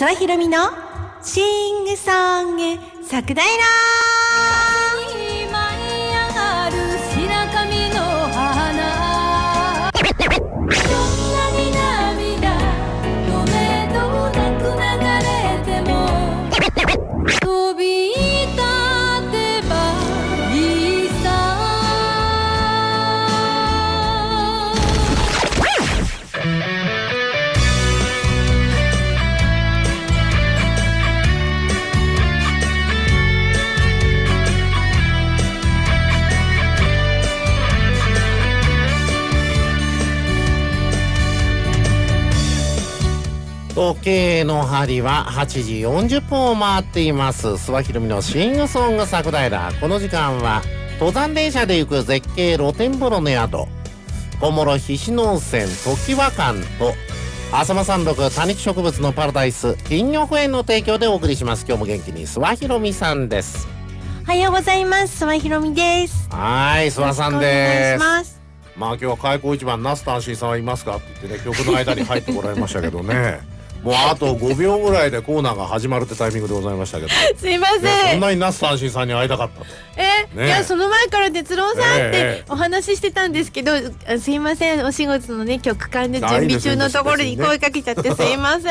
諏訪ひろみのシングソング桜井時計の針は8時40分を回っています。諏訪ひろみのシングソング桜平この時間は登山電車で行く絶景露天風呂の宿。小諸菱野温泉常盤館と浅間山麓多肉植物のパラダイス金魚園の提供でお送りします。今日も元気に諏訪ひろみさんです。おはようございます。諏訪ひろみです。はい諏訪さんです。まあ今日は開口一番ナスタンシーさんはいますか？って言ってね曲の間に入ってもらいましたけどねもうあと5秒ぐらいでコーナーが始まるってタイミングでございましたけど、すいません、ね、そんなにナスタンシーさんに会いたかったと。え、ねいやその前から哲郎さんっええてお話ししてたんですけど、あすいません。お仕事のね曲間で準備中のところに声かけちゃってすいません。す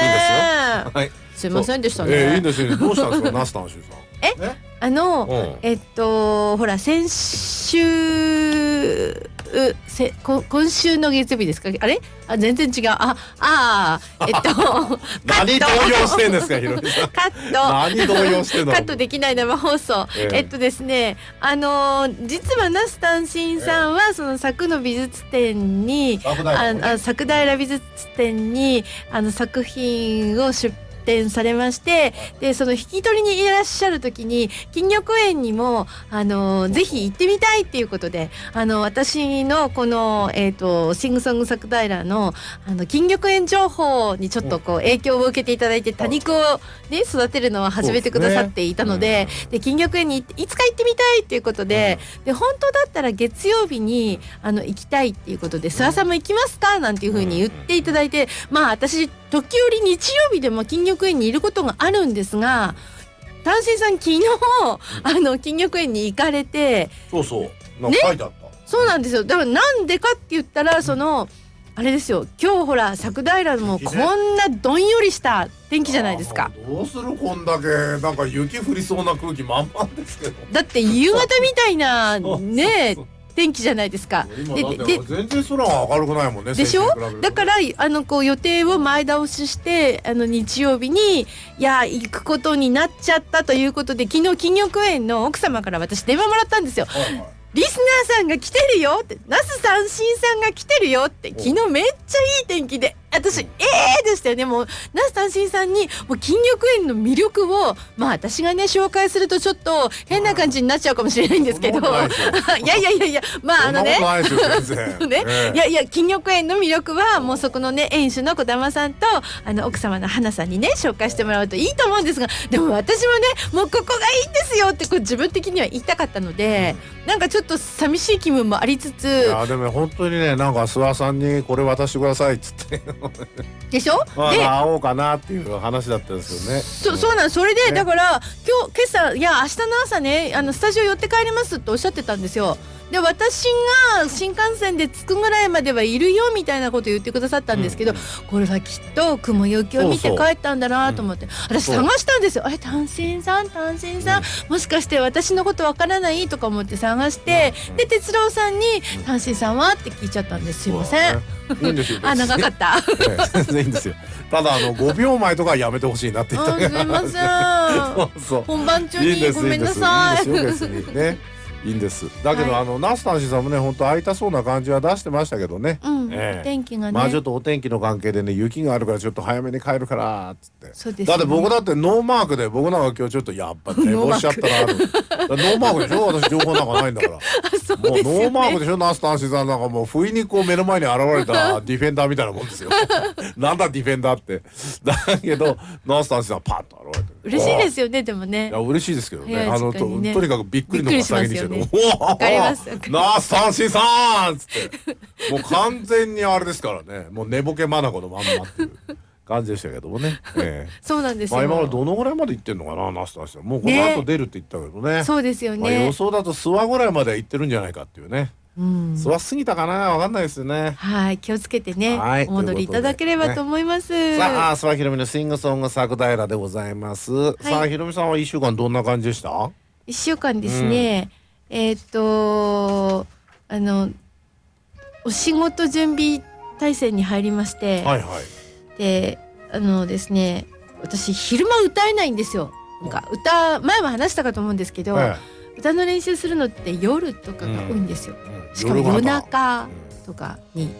い。すいませんでしたね、えーいいんですよ。どうしたんですかナスタンシーさんえ？ね？あの、うん。えっとほら先週うせこ今週の月曜日ですか？あれ？あ全然違う。ああーえっと 何動揺してんですかひろみさん。カット。何動揺してんの？カットできない生放送、ええ。えっとですねあのー実はナスタンシンさんはその佐久の美術展に、あねあ佐久平美術展にあの作品を出展されましてでその引き取りにいらっしゃる時に金玉園にもあのぜひ行ってみたいっていうことであの私のこの、えー、とシングソング作平のあの金玉園情報にちょっとこう影響を受けていただいて多肉を、ね、育てるのを始めてくださっていたのでで金玉園にいつか行ってみたいっていうことで,、で本当だったら月曜日にあの行きたいっていうことで「諏訪さんも行きますか?」なんていうふうに言っていただいてまあ私時折日曜日でも金玉園にいることがあるんですが単身さん昨日あの金玉園に行かれてそうそう。なんか書いてあった、そうなんですよ。だからなんでかって言ったらそのあれですよ。今日ほら佐久平もこんなどんよりした天気じゃないですか。どうするこんだけ。なんか雪降りそうな空気満々ですけど。だって夕方みたいなね そう天気じゃないですか。今で全然空が明るくないもんねでしょ？だからあのこう予定を前倒ししてあの日曜日にいや行くことになっちゃったということで昨日金玉園の奥様から私電話もらったんですよ。はいはい。リスナーさんが来てるよって那須三新さんが来てるよって昨日めっちゃいい天気で私ええー、でしたよね。もう那須三新さんにもう金玉園の魅力をまあ私がね紹介するとちょっと変な感じになっちゃうかもしれないんですけど。いやいやいやいやまああのね。ね。ええ。いやいや金玉園の魅力はもうそこのね園主の児玉さんとあの奥様の花さんにね紹介してもらうといいと思うんですがでも私もねもうここがいいんですよってこう自分的には言いたかったので、なんかちょっと寂しい気分もありついつやでも本当にねなんか諏訪さんにこれ渡してくださいっつって でしょ、まあで会おうかなっていう話だったんですよね。そそうなんそれで、ね。だから今日今朝いや明日の朝ねあのスタジオ寄って帰りますっておっしゃってたんですよ。で私が新幹線で着くぐらいまではいるよみたいなこと言ってくださったんですけど、うんこれはきっと雲行きを見て帰ったんだなと思って。私探したんですよ「あれ単身さん単身さん、もしかして私のことわからない?」とか思って探して、うんで哲郎さんにうん「単身さんは?」って聞いちゃったんです。すいません。いいんですよあ長かった。ええ全然いいんですよただあの5秒前とかはやめてほしいなって言ったあすいません。そうそう本番中いいんですにごめんなさい。いいんですよ別にねいいんです。だけど、はい。あのナスタンシーさんもね本当会いたそうな感じは出してましたけどね、うん、ええ。天気がね。まあちょっとお天気の関係でね雪があるからちょっと早めに帰るからっつって。そうです、だって僕だってノーマークで僕なんか今日ちょっとやっぱ 寝坊しちゃったなとノーマークでしょ？私情報なんかないんだから。もうノーマークね。でしょ？ナスタンシーさんなんかもう不意にこう目の前に現れた ディフェンダーみたいなもんですよ。なんだディフェンダーって。だけどナスタンシーさんパッと現れて嬉しいですよねでもね。いや嬉しいですけどね。早いあのととにかくびっくりの方が先にしてる。びっくおおわかりますわかりまナース三振さんっつってもう完全にあれですからね。もう寝ぼけ眼のまんまっていう感じでしたけどもね。ええそうなんですよ。まあ今どのぐらいまで行ってんのかなナスターもうこのね後出るって言ったけどね。そうですよまあ予ね。想だと諏訪ぐらいまで行ってるんじゃないかっていうね。うん。諏訪過ぎたかな？わかんないですよね。はい、気をつけてね、はいお戻りいただければと思います。さあ、諏訪ひろみのシングソング作平でございます。さあ、ひろみさんは一週間どんな感じでした？は一週間ですね、えーっとあのお仕事準備体制に入りまして、いはい。であのですね私昼間歌えないんですよ。なんか歌前も話したかと思うんですけど、え歌の練習するのって夜とかが多いんですよ。えしかも夜中うんとかに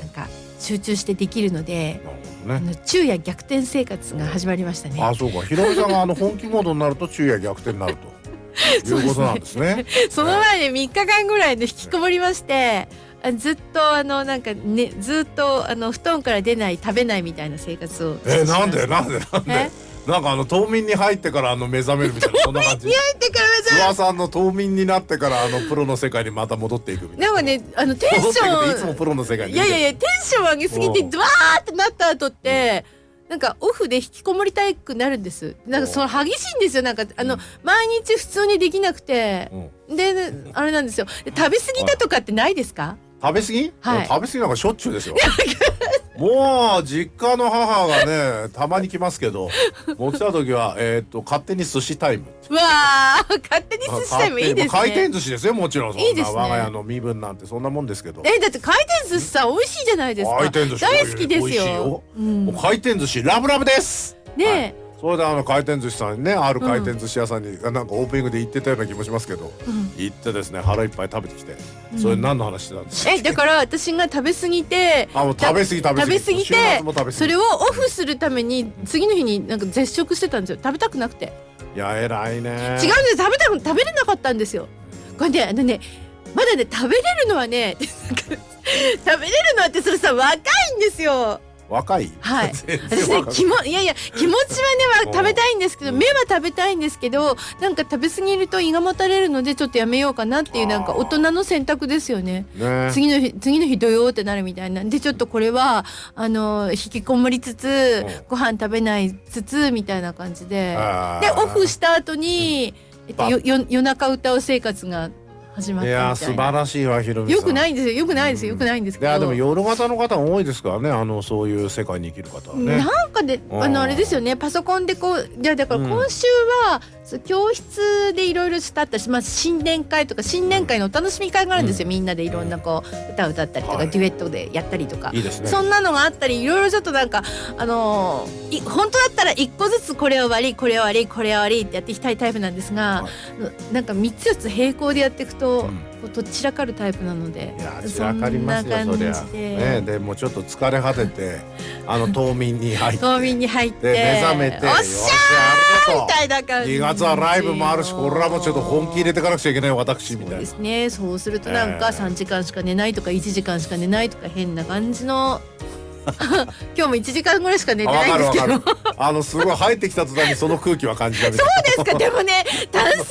なんか集中してできるので、あなるほどね。の昼夜逆転生活が始まりましたね。あ、そうか。ひろみさんがあの本気モードになると昼夜逆転になると いうことなんですね。その前に3日間ぐらいで引きこもりまして、あずっとあのなんかねずっとあの布団から出ない食べないみたいな生活をえ、なんで？なんで？なんで？え？なんかあの冬眠に入ってからあの目覚めるみたいなそんな感じ。入ってから目覚諏訪さんの冬眠になってからあのプロの世界にまた戻っていくみたいな。めなんかねあのテンシ戻っていつもョプロの世界に。ンいやいやいやテンション上げすぎてうんドワーってなった後って、なんかオフで引きこもりたくなるんです。なんかその激しいんですよ。なんかあの、うん。毎日普通にできなくて。うん。であれなんですよ。で食べ過ぎたとかってないですか？食べ過ぎ、はい。や食べ過ぎなんかしょっちゅうですよ。もう実家の母がねたまに来ますけどもう来た時はえっ、と勝手に寿司タイム。うわあ勝手に寿司タイムいいですね。回転寿司ですよもちろんそんなね。我が家の身分なんてそんなもんですけど。えだって回転寿司さ美味しいじゃないですか。回転寿司大好きです美味しいよ。ようん。もう回転寿司ラブラブです。ねそれであの回転寿司さんにねある回転寿司屋さんに、なんかオープニングで行ってたような気もしますけど行ってですね腹いっぱい食べてきてそれ何の話してたんですか、えだから私が食べ過ぎてあもう食べ過ぎ食べ過ぎ。食べ過ぎて週末も食べ過ぎ。それをオフするために次の日になんか絶食してたんですよ。食べたくなくて。いや偉いね。違うんです食べた食べれなかったんですよ。これねあのねまだね食べれるのはね 食べれるのはってそれさ若いんですよ若い。はい。私ね気もいやいや気持ちはねうんは食べたいんですけどうん。目は食べたいんですけどなんか食べ過ぎると胃がもたれるのでちょっとやめようかなっていうなんか大人の選択ですよね。ね。次の日次の日土曜ってなるみたいなんでちょっとこれはあの引きこもりつつうん。ご飯食べないつつみたいな感じででオフした後に、えっと、よ夜中歌う生活が始まったいや素晴らしいわひろみよくないいんですよ。よくないですよ。よくないんですけど。いやでも夜型の方多いですからね。あのそういう世界に生きる方はね。なんかでうん。あのあれですよね。パソコンでこういやだからうん。今週は、教室でいろいろしたったし、まあ、新年会とか新年会のお楽しみ会があるんですよ、うん。みんなでいろんなこう歌を歌ったりとか、はい。デュエットでやったりとか。いいですね。そんなのがあったりいろいろちょっとなんかあのーい本当だったら一個ずつこれを割りこれを割りこれを割りってやっていきたいタイプなんですが、はい。なんか三つ四つ並行でやっていくと、とっちらかるタイプなのでいや散らかりますよそりゃ。ねでもうちょっと疲れ果てて あの冬眠に入って。冬眠に入って。で目覚めておっしゃよーみあたいな感じ。2月はライブもあるしこれはもうちょっっと本気入れてかなくちゃいけない私みたいな。そうですね。そうするとなんかえー3時間しか寝ないとか1時間しか寝ないとか変な感じの 今日も1時間ぐらいしか寝てないんですけど。あのすごい入ってきた途端にその空気は感じられる。そうですか。でもね単身さんが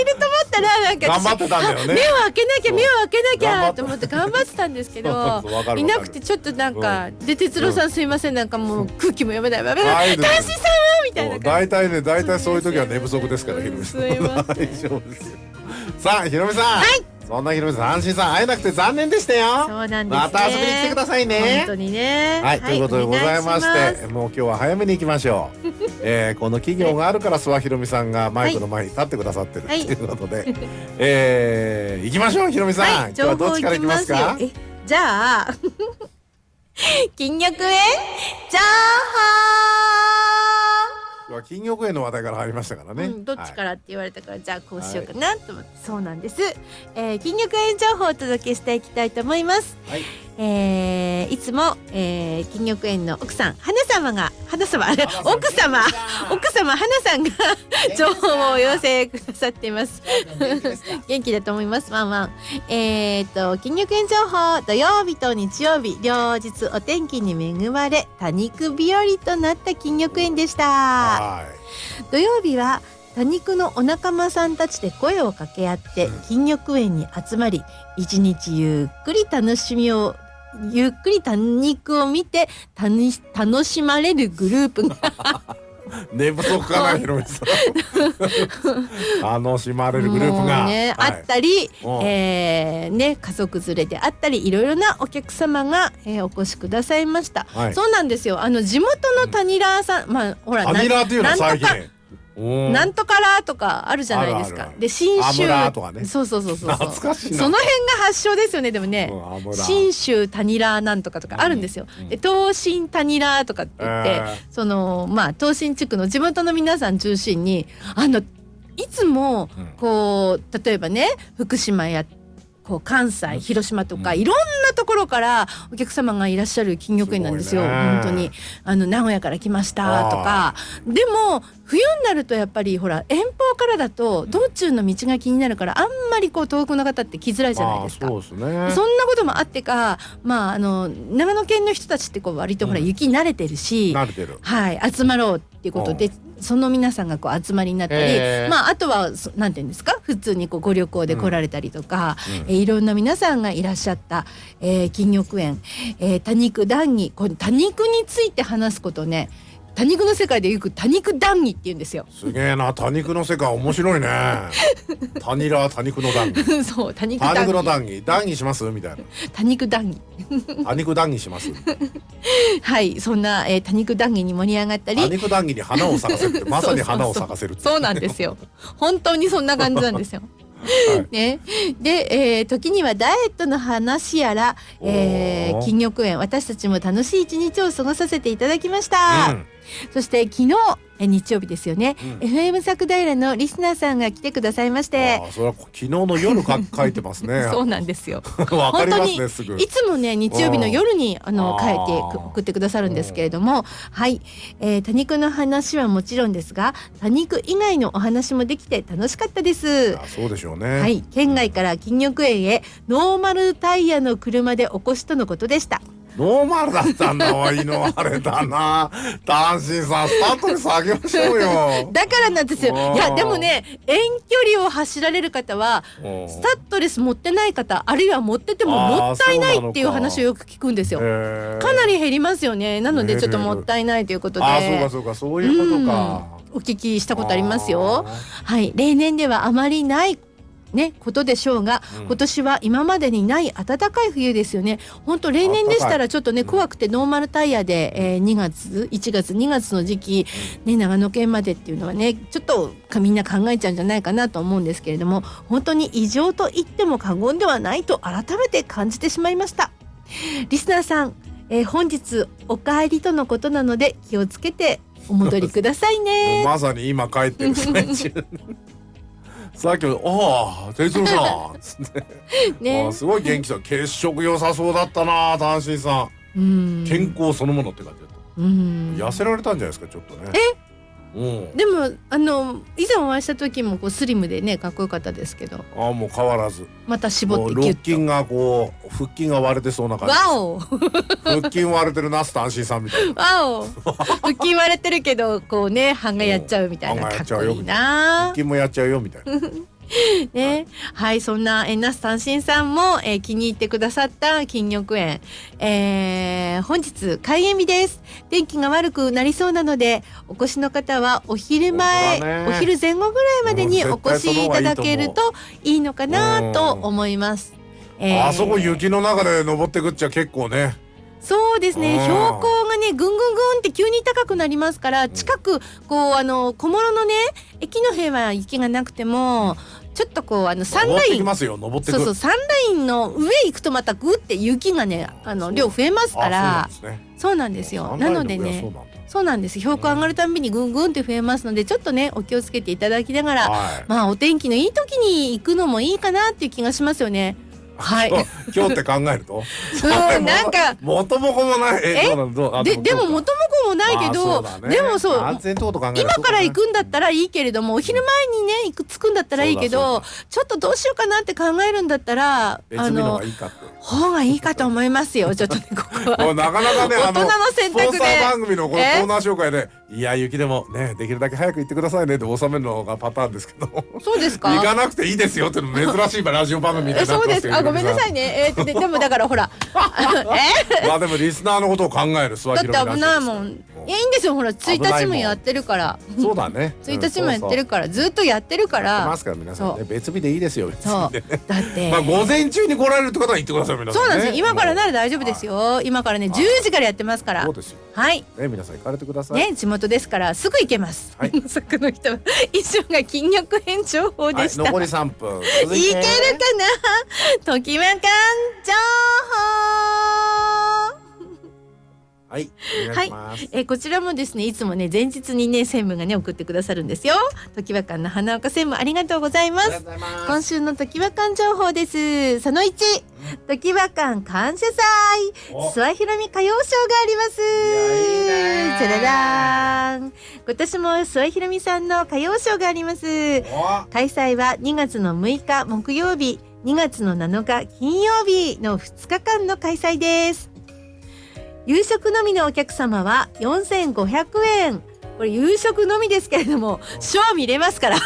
いると思ったらなんか頑張ってたんだよね。目を開けなきゃ目を開けなきゃと思って頑張ってたんですけどいなくてちょっとなんか、で哲郎さんすいませんなんかもう空気も読めない。やめないはい単身さんはみたいな大体ね大体そういう時は寝不足ですからひろみさん。すいま大丈夫ですよ。さあひろみさん。はいそんなひろみさん安心さん会えなくて残念でしたよ。そうなんですね。また遊びに来てくださいね。本当にね。はい、ということでございましてもう今日は早めに行きましょう、えー、この企業があるから諏訪ひろみさんがマイクの前に立ってくださってる、はいということで、えー、行きましょう。ひろみさん、はい、今日はどっちから行きますか？えじゃあ 金玉園じゃ今日は金玉園の話題から入りましたからね、あうん、どっちかはいらって言われたから、じゃあこうしようかなと思って、そうなんです、えー、金玉園情報をお届けしていきたいと思います、はいえーいつも、えー、金玉園の奥さん花様が花様あれ奥様奥様花さんが情報をお寄せくださっています。元気だと思います。ワンワン。えー、と金玉園情報土曜日と日曜日。両日お天気に恵まれ多肉日和となった金玉園でした。はい。土曜日は多肉のお仲間さんたちで声を掛け合ってうん。金玉園に集まり一日ゆっくり楽しみをゆっくり多肉を見てたに楽しまれるグループが。寝不足かなひろみさん。楽しまれるグループもが、うね、はい。あったり、うん。えーね、家族連れであったりいろいろなお客様が、えーお越しくださいました、はい。そうなんですよ。あの地元のタニラーさん、まあほらアミラーっていうのは最近。うんなんとからとかあるじゃないですか。で信州。ね。そうそうそうそうその辺が発祥ですよねでもね、信州タニラー。なんとかとかあるんですよ。うん。で東進タニラーとかって言って、えー。そのまあ東進地区の地元の皆さん中心にあのいつもうん。こう例えばね福島やこう関西広島とか、うん。いろんなところからお客様がいらっしゃる金魚園なんですよ。本当に。あの名古屋から来ましたとか。でも冬になるとやっぱりほら遠方からだと道中の道が気になるからあんまりこう遠くの方って来づらいじゃないですか。そうですね。そんなこともあってか、まあ、あの長野県の人たちってこう割とほらうん。雪に慣れてるし、慣れてる。はい、集まろうっていうことで、その皆さんがこう集まりになったり、へーまあ、あとはそなんていうんですか？普通にこうご旅行で来られたりとか、うん。えーいろんな皆さんがいらっしゃった、えー金玉園、えー多肉談義これ多肉について話すことね多肉の世界でよく多肉談義って言うんですよ。すげえな多肉の世界面白いね。タニラー多肉の談義。そう多肉多肉の談義。談義談義します？みたいな。多肉談義。多肉談義します？はいそんな、えー多肉談義に盛り上がったり。多肉談義に花を咲かせるって まさに花を咲かせるそうなんですよ。本当にそんな感じなんですよ。はい。ね、で、えー時にはダイエットの話やら、えー、おー。金玉園私たちも楽しい一日を過ごさせていただきました、うんそして昨日えー日曜日ですよね、うん。FM 作平のリスナーさんが来てくださいまして。それは昨日の夜か 書いてますね。そうなんですよ。わかります本当にいつもね日曜日の夜にあのあ書いーてく送ってくださるんですけれども。はい、えー多肉の話はもちろんですが多肉以外のお話もできて楽しかったです。そうでしょうね。はい、県外から金玉園へノーマルタイヤの車でお越しとのことでした。ノーマルだったんだわいいのあれだな単身さんスタートに下げましょうよだからなんですよ。いやでもね遠距離を走られる方はうんスタッドレス持ってない方あるいは持っててももったいないっていう話をよく聞くんですよ。かなり減りますよね。なのでちょっともったいないということで。あーそうかそうかそういうことかうんお聞きしたことありますよ。はい、例年ではあまりない。ね、ことでしょうが、うん今年は今までにない暖かい冬ですよね。本当例年でしたらちょっとねうん怖くてノーマルタイヤで、えー2月1月2月の時期、ね、長野県までっていうのはねちょっとかみんな考えちゃうんじゃないかなと思うんですけれども本当に異常と言っても過言ではないと改めて感じてしまいました。リスナーさん、えー本日お帰りとのことなので気をつけてお戻りくださいね。まさに今帰ってる最中さっきも「ああ哲郎さん」ね。ー。すごい元気そう血色良さそうだったな単身さうん。ん健康そのものって感じだった、うん。痩せられたんじゃないですかちょっとね。えうんでもあの以前お会いした時もこうスリムでねかっこよかったですけど。ああもう変わらず。また絞ってギュッ肋筋がこう腹筋が割れてそうなと感じ。わお。腹筋割れてるナス単身さんみたいな。わお。腹筋割れてるけどこうね半がやっちゃうみたいな。かっこいいな。腹筋もやっちゃうよみたいなね。はいそんなえー那須単身さんも、えー気に入ってくださった金玉園、えー本日開園日です。天気が悪くなりそうなのでお越しの方はお昼前、お昼前後ぐらいまでにうんお越しいただけるといいのかなと思います。えーあそこ雪の中で登ってくっちゃ結構ねそうですね。うん。標高がねぐんぐんぐんって急に高くなりますから近くこうあの小諸のね駅の辺は雪がなくてもちょっとこうあの三登ってライン。きますよ。登ってくそうそう三ラインの上行くとまたぐって雪がねあの量増えますから。あそうなんですよ。三なのでねそうなんです標高上がるたんびにぐんぐんって増えますのでちょっとねお気をつけていただきながらはい。まあお天気のいい時に行くのもいいかなっていう気がしますよねはい。今日って考えると？うん なんか元も子もない。え？ででもそうか。元も子もないけまど、でもそう。安全等と考え今から行くんだったらいいけれどもお昼前にね行く着くんだったらいいけどだちょっとどうしようかなって考えるんだったらあのがいいかって。方がいいかと思いますよちょっとねここは。なかなかねあの大人の選択で。スポンサー番組のこのコえーナー紹介でいいや雪でもねできるだけ早く行ってくださいねって収めるのがパターンですけど。そうですか？行かなくていいですよっての珍しいラジオ番組みたいえそうですあごめんなさいね。えーででもだからほら。え？まあでもリスナーのことを考えるだって危ないもん。いやいいんですよ。ほら1日もやってるから。そうだね。1日もやってるかからずっとやってるから。ますから皆さんそね別日でいいですよ別そう。だって。まあ午前中に来られるって方は言ってください皆さんね。そうなんです。よ今からなら大丈夫ですよ。よ今からね10時からやってますから。そうですよ。はい。ね皆さん行かれてください。ね地元ですからすぐ行けます。はい。そこの人は。以上が金玉編情報はいでした、残り3分。続いけるかな？時は感情報はいお願いえーこちらもですねいつもね前日にね専務がね送ってくださるんですよ。時は館の花岡専務ありがとうございます。ます。今週の時は館情報です。その1時は館感謝祭。お。諏訪ひろみ歌謡ショーがあります。じゃららーん。今年も諏訪ひろみさんの歌謡ショーがあります。お。開催は2月の6日木曜日2月の7日金曜日の2日間の開催です夕食のみのお客様は4500円。これ夕食のみですけれども賞味入れますから。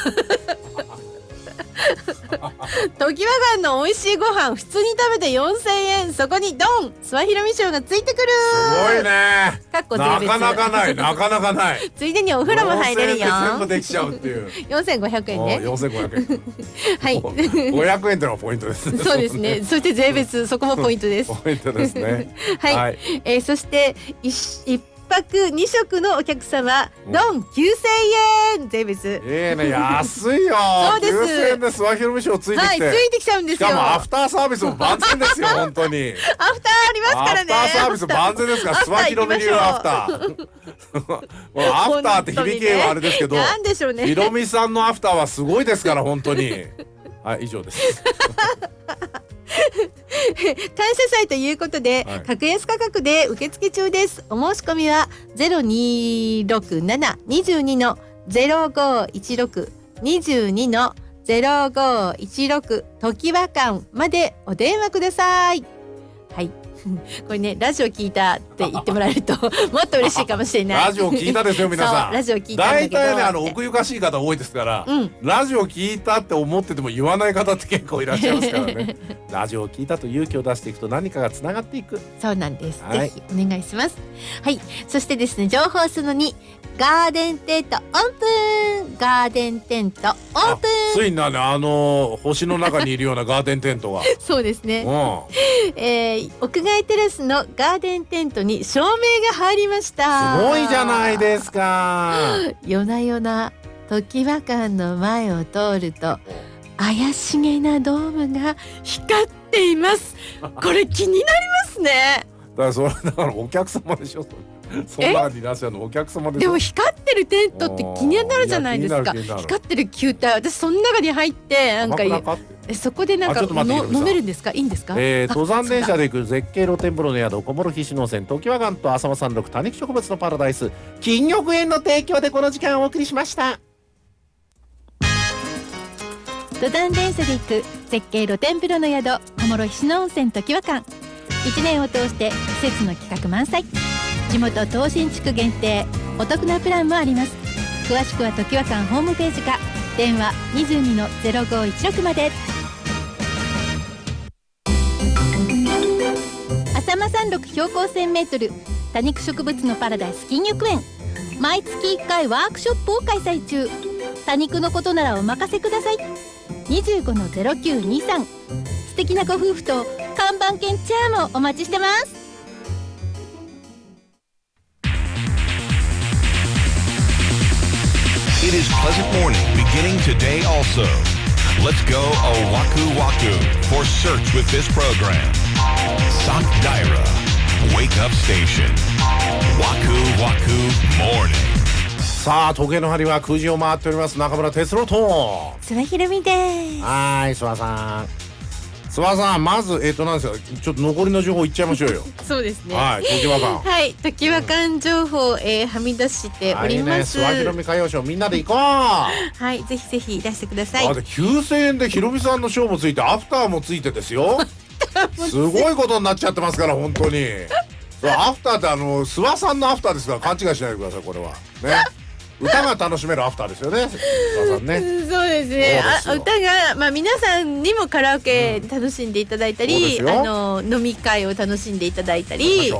時和館の美味しいご飯普通に食べて4000円。そこにドン！諏訪ひろみ賞がついてくる！すごいね。かっこなかなかない。なかなかない。ついでにお風呂も入れるよ。4000円で全部できちゃうっていう。4500円ね。お4500円。はい。500円ってのがポイントです。ねそうですね。そして税別そこもポイントです。ポイントですね。はい、はい。えーそして一一泊二食のお客様うん。ドン9000円。税別ええね安いよ。そうです。9000円で諏訪ひろみ賞ついてはいつきていてきちゃうんですよ。しかもアフターサービスも万全ですよ 本当に。アフターありますからね。アフターサービス万全ですから諏訪ひろみ流アフター。アフターって響きはあれですけど。なんでしょうね。ひろみさんのアフターはすごいですから本当に。はい以上です 感謝祭ということで、はい。格安価格で受付中です。お申し込みは026722の0516 22の0516時和館までお電話ください。はいこれねラジオ聞いたって言ってもらえると もっと嬉しいかもしれない。ラジオ聞いたですよ皆さん。ラジオ聞いたんだけど。大体ねあの奥ゆかしい方多いですから、うん。ラジオ聞いたって思ってても言わない方って結構いらっしゃいますからね。ラジオを聞いたと勇気を出していくと何かがつながっていく。そうなんです。はい。ぜひお願いします。はい。そしてですね、情報その2、ガーデンテントオープン。ガーデンテントオープついになね。あの星の中にいるようなガーデンテントが。ン そうですね。うん。えー、屋外テラスのガーデンテントに照明が入りました。すごいじゃないですか。夜な夜な時和館の前を通ると怪しげなドームが光っています。これ気になりますね。だからそれだからお客様でしょ。それその中にいらっしゃるのお客様でしょ。でも光ってるテントって気になるじゃないですか。光ってる球体私その中に入ってなんかなかってえそこでなんか飲めるんですか？いいんですか、えー、あ登山電車で行く絶景露天風呂の宿小諸菱野線常盤岸と浅間山麓多肉植物のパラダイス金玉園の提供でこの時間をお送りしました。登山電車で行く絶景露天風呂の宿小諸石野温泉時和館。一年を通して季節の企画満載。地元東新地区限定お得なプランもあります。詳しくは時和館ホームページか電話22の0516まで浅間山麓標高 1000m 多肉植物のパラダイス金玉園毎月1回ワークショップを開催中多肉のことならお任せください25の0923素敵なご夫婦と看板犬チャーもお待ちしてます It is pleasant morning beginning today also. Let's go Owaku Waku for search with this program. Sak Daira, Wake Up Station. Waku Waku Morning. さあ時計の針は9時を回っております。中村哲郎と。つばひろみです。はーい諏訪さん。諏訪さんまずえっ、となんですかちょっと残りの情報いっちゃいましょうよ。そうですね。はい時和館はい時和館情報、えー、はみ出しております。はいね。諏訪ひろみ歌謡ショーみんなで行こう。はいぜひぜひ出してください。だって9000円でひろみさんのショーもついてアフターもついてですよ すごい。ことになっちゃってますから本当に。アフターってあの諏訪さんのアフターですから勘違いしないでくださいこれは。ね。歌が楽しめるアフターですよね。ねうんそうですね。すよ。あ歌が、まあ、皆さんにもカラオケ楽しんでいただいたり、すよ。あの飲み会を楽しんでいただいたり飲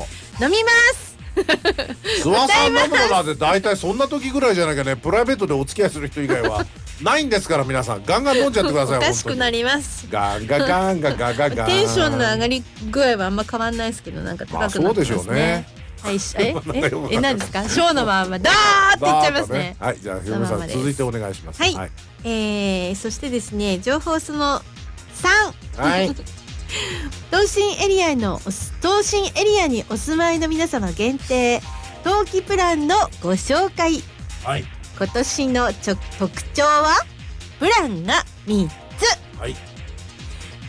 みます諏訪さん飲むのなんて大体そんな時ぐらいじゃなきゃねプライベートでお付き合いする人以外は ないんですから皆さん。ガンガン飲んじゃってくださいおかしくなりります。ガンガガンガガガガン。テンションの上がり具合はあんま変わんないですけどなんか高くなってますね、まあそうでしょうね。はいしえ？え？え何ですか？ショーのまま。ダーって言っちゃいますね。はいじゃあひろみさん続いてお願いします。はい。えー、そしてですね情報その3はい 東進エリアの東進エリアにお住まいの皆様限定冬季プランのご紹介。はい。今年のちょ特徴は？プランが3つ。はい。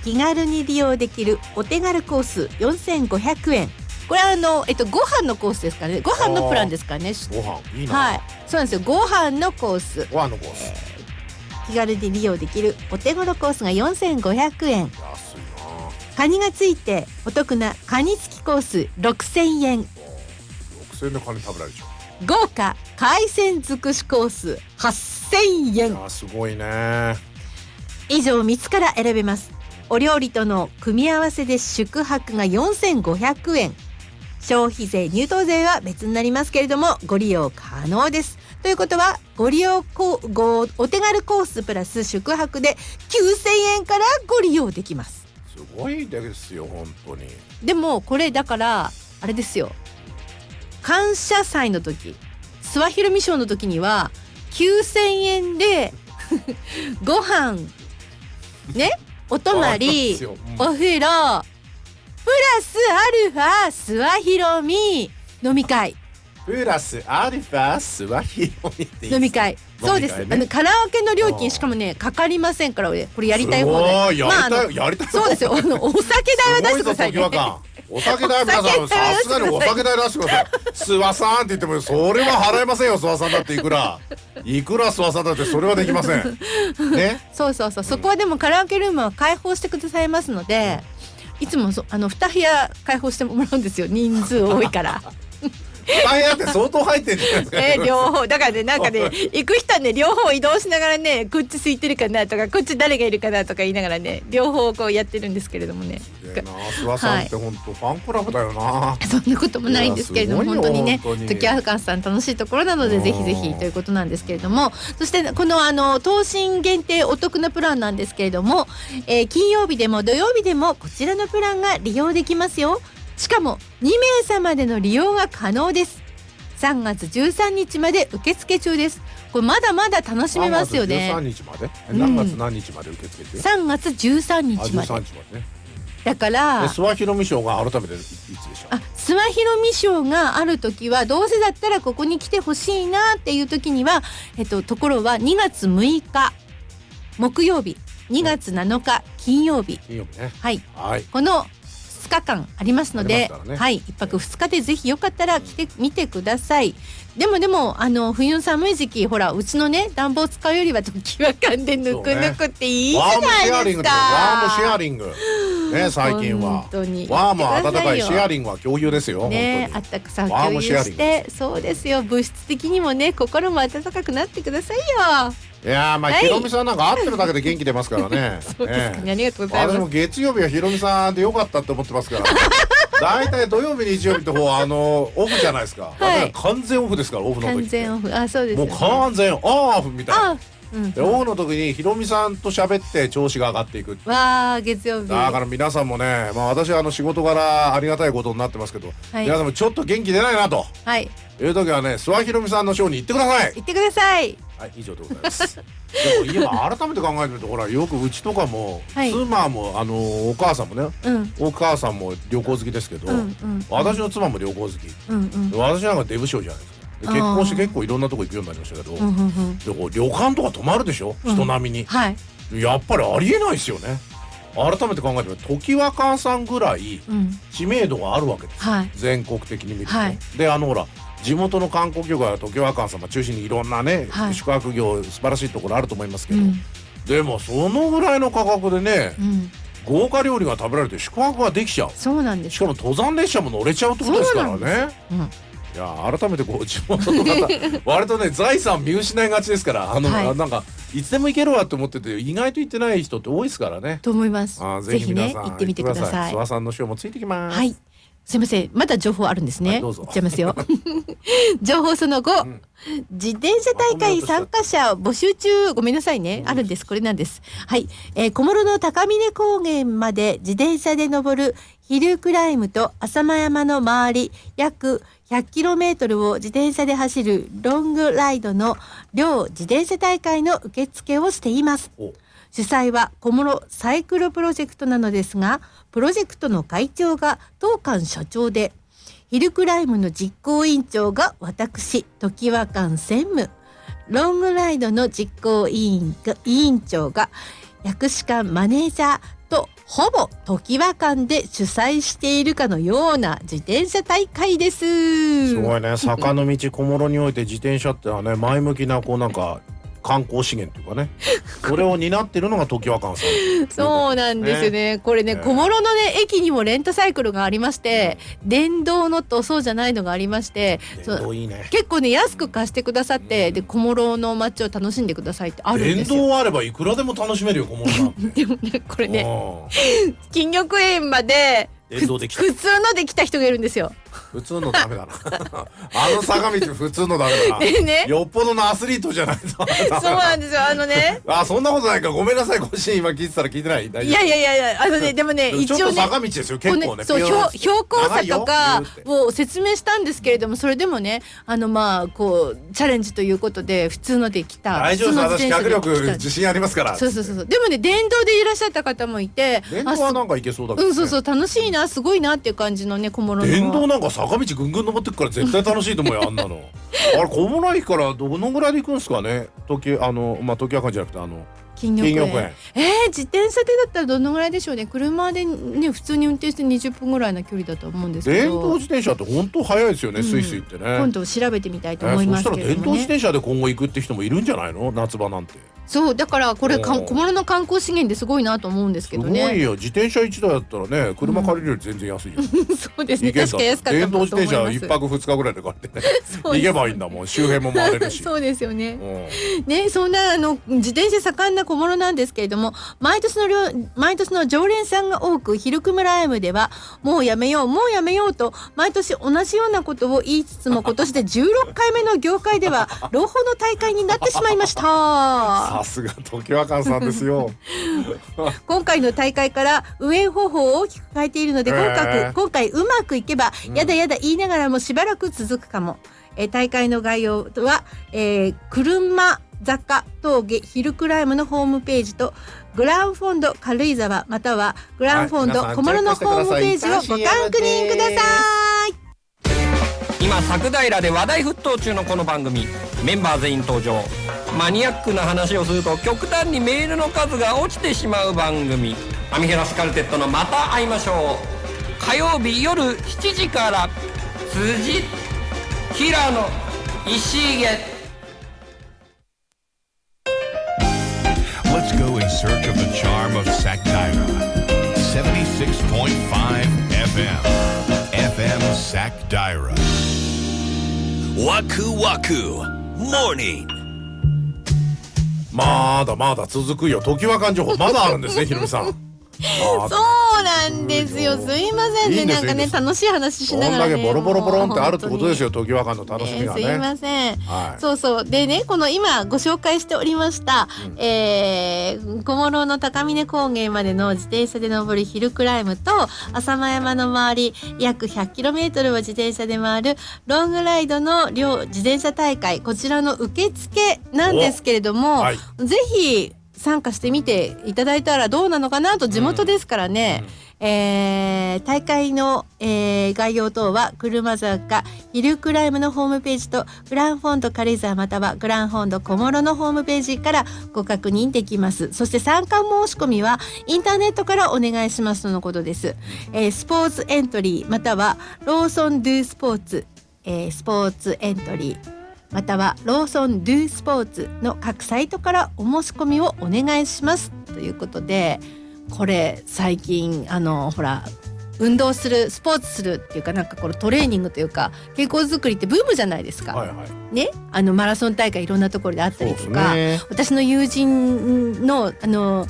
気軽に利用できるお手軽コース4500円。これはあのえっとご飯のコースですからね。ご飯のプランですからねご飯いいな。はい。そうなんですよ。ご飯のコース。ご飯のコース。気軽に利用できるお手頃コースが4500円カニがついてお得なカニ付きコース6000円。6000円でカニ食べられちゃ豪華海鮮尽くしコース8000うい円やすごいね。以上3つから選べます。お料理との組み合わせで宿泊が4500円。消費税入湯税は別になりますけれどもご利用可能です。ということはご利用こごお手軽コースプラス宿泊で9000円からご利用できますすごいですよ本当に。でもこれだからあれですよ。感謝祭の時諏訪ひろみ賞の時には9,000円で ご飯ねお泊まありそうん。お風呂プラスアルファ諏訪ひろみ飲み会プラスアルファスワヒロミ飲み会そうです、ねあのカラオケの料金しかもねかかりませんから俺これやりたいす放題ごい。やりたい、まああのやりたいそうですよ。あのお酒代は出してくださいね。お酒代皆さんさすがにお酒代出してください。諏訪さんって言ってもそれは払えませんよ諏訪さんだっていくら。いくら諏訪さんだってそれはできません。ね？そうそうそう、そこはでもカラオケルームは開放してくださいますので、いつもそあの2部屋開放してもらうんですよ。人数多いから。大変って相当入ってんじゃないですか、えー両方。だからねなんかね行く人はね両方移動しながらねこっち空いてるかなとかこっち誰がいるかなとか言いながらね両方こうやってるんですけれどもね。諏訪さんって本当ファンクラブだよな、そんなこともないんですけれども本当にね時あかんさん楽しいところなのでうん。ぜひぜひということなんですけれども。そしてこのあの東進限定お得なプランなんですけれども、えー金曜日でも土曜日でもこちらのプランが利用できますよしかも2名様での利用が可能です。3月13日まで受付中です。これまだまだ楽しめますよね。3月13日まで？何月何日まで受け付けてる、3月13あ日ま13で日までね。だかでら諏訪ひろみ賞が改めていつでしたあ諏訪ひろみ賞がある時はどうせだったらここに来てほしいなっていう時には、えっと、ところは2月6日木曜日。2月7日金曜日。金曜日ね。はい。はい。この2日間ありますのでね。はい一泊2日でぜひよかったら来てみてください。でもでもあの冬の寒い時期ほらうちのね暖房使うよりは時はかんでぬくぬくっていいじゃないですアリングですよ。ワームシェアかリング。ね最近は。本当に。ワームは言ってくださいよ。温かいシェアリングは共有ですよ、ね、あ本ったくさ共有してそうですよ。物質的にもね心も温かくなってくださいよいやーまあ、はい。ひろみさんなんか会ってるだけで元気出ますからね。そうですか。ね、え。ありがとうございえ私もます月曜日はひろみさんでよかったって思ってますから大体土曜日日曜日って方あのオフじゃないですか、はい。完全オフですからオフの時完全オフ。あそうですもう完全オフみたいなでオフの時にひろみさんと喋って調子が上がっていくわあ月曜日。だから皆さんもね、まあ、私はあの仕事柄ありがたいことになってますけど、はい。皆さんもちょっと元気出ないなと。はい。いう時はね諏訪ひろみさんのショーに行ってください。行ってください。はい以上でございます。でも今改めて考えてみるとほらよくうちとかも、はい。妻もあのお母さんもねうん。お母さんも旅行好きですけど、うんうん。私の妻も旅行好き、うんうん。私なんかデブ賞じゃないですか。で結婚して結構いろんなとこ行くようになりましたけど、うんうんうん。でこう旅館とか泊まるでしょ？うん。人並みに、はい。やっぱりありえないですよね。改めて考えてみると常盤館さんぐらいうん。知名度があるわけです。はい。全国的に見ると、はい。であのほら地元の観光業界は常盤館様中心にいろんなね、はい。宿泊業素晴らしいところあると思いますけど、うん。でもそのぐらいの価格でねうん。豪華料理が食べられて宿泊ができちゃう。そうなんです。しかも登山列車も乗れちゃうってことですからね。うんいや改めてこう 地元の方割とね財産見失いがちですからあの、はいあなんかいつでも行けるわって思ってて意外と行ってない人って多いですからねと思いますあーぜひね行ってみてください諏訪さんのショーもついてきますはい。すみません。まだ情報あるんですね。はいどうぞ言っちゃいますよ。情報その後、ん自転車大会参加者募集中、ごめんなさいね。あるんです。これなんです。はい。えー小諸の高峰高原まで自転車で登るヒルクライムと浅間山の周り約 100km を自転車で走るロングライドの両自転車大会の受付をしています。お主催は小諸サイクルプロジェクトなのですがプロジェクトの会長が当館社長でヒルクライムの実行委員長が私常盤館専務ロングライドの実行委員が委員長が薬師館マネージャーとほぼ常盤館で主催しているかのような自転車大会です。すごいね坂の道小諸において自転車ってのはね前向きなこうなんか観光資源というかね。それを担ってるのが常盤館さん。そうなんですよね。これね、ね小諸のね、駅にもレンタサイクルがありまして、電動のとそうじゃないのがありまして、いいね。結構ね、安く貸してくださって、で、小諸の街を楽しんでくださいってあるん電ですよ。動あればいくらでも楽しめるよ小諸なんてでもね、これね、うん。金玉園まで、電動で普通ので来た人がいるんですよ。普通のダメだな。あの坂道普通のダメだな。でね、よっぽどのアスリートじゃないと。そうなんですよ。あのね、あそんなことないか。ごめんなさい。ご主人今聞いてたら聞いてない。いやいやいやいや、あのね、でもね、一応ね、坂道ですよ結構ね。そう標標高差とかを説明したんですけれどもそれでもねあのまあこうチャレンジということで普通ので来た大丈夫です。私脚力自信ありますから。そうそうそうそう。でもね電動でいらっしゃった方もいて電動はなんかいけそうだけど、ね、うんそうそう。楽しいなすごいなっていう感じのね小諸の。電動なんか坂道ぐんぐん登ってくから絶対楽しいと思うよ あんなの。あれ小諸駅からどのぐらいで行くんですかね？時あのまあ時計館じゃなくてあの金玉園金玉園えー、自転車でだったらどのぐらいでしょうね？車でね普通に運転して20分ぐらいの距離だと思うんですけ電ど動自転車って本当速いですよね、うん。スイスイってね。今度調べてみたいとえー思いますそしたらけれどもね。電動自転車で今後行くって人もいるんじゃないの？夏場なんてそうだからこれか小諸の観光資源ですごいなと思うんですけどすごいね。よ自転車一台だったらね車借りるより全然安いじゃん、そうですね。確か安かった電動自。転車一泊二日ぐらいで借りてね そうです行けばいいんだもん周辺も回れるし そうですよね。うんね、そんなあの自転車盛んな小諸なんですけれども、毎年の量毎年の常連さんが多く、ヒルクムライムではもうやめよう、もうやめようと毎年同じようなことを言いつつも、今年で16回目の業界では朗報の大会になってしまいました。さすが常盤館さんですよ 今回の大会から運営方法を大きく変えているので、今回今回うまくいけば、やだやだ言いながらもしばらく続くかも。えー大会の概要は、えー、車坂峠ヒルクライムのホームページとグランフォンド軽井沢またはグランフォンドはい小諸のホームページをご確認ください。今作平で話題沸騰中のこの番組メンバー全員登場マニアックな話をすると極端にメールの数が落ちてしまう番組アミヘラスカルテットのまた会いましょう火曜日夜7時から辻平野石毛 Let's go in search of the charm of Sakdaira. 76.5 FM. FM Sakdaira. ワクワク。モーニングまだまだ続くよ。常盤館情報まだあるんですねひろみさん。そうなんですよ。すいませんね。いいんですなんかねいいんです楽しい話しこながらね。んだけボロボロボロンってあるってことですよ。よ常盤館の楽しみがえーすいねません。はいそうそうでねこの今ご紹介しておりました、えー小諸の高峰高原までの自転車で登るヒルクライムと浅間山の周り約 100km を自転車で回るロングライドの両自転車大会こちらの受付なんですけれども、おはいぜひ参加してみていただいたらどうなのかなと地元ですからね、えー大会の、えー概要等は車坂ヒルクライムのホームページとグランフォンド軽井沢またはグランフォンド小諸のホームページからご確認できます。そして参加申し込みはインターネットからお願いしますとのことです、えースポーツエントリーまたはローソンドゥスポーツ、えースポーツエントリーまたはローソンドゥスポーツの各サイトからお申し込みをお願いします。ということでこれ最近あのほら運動するスポーツするっていうかなんかこのトレーニングというか健康づくりってブームじゃないですか、はいはい。ね？あのマラソン大会いろんなところであったりとか、ね。私の友人のあの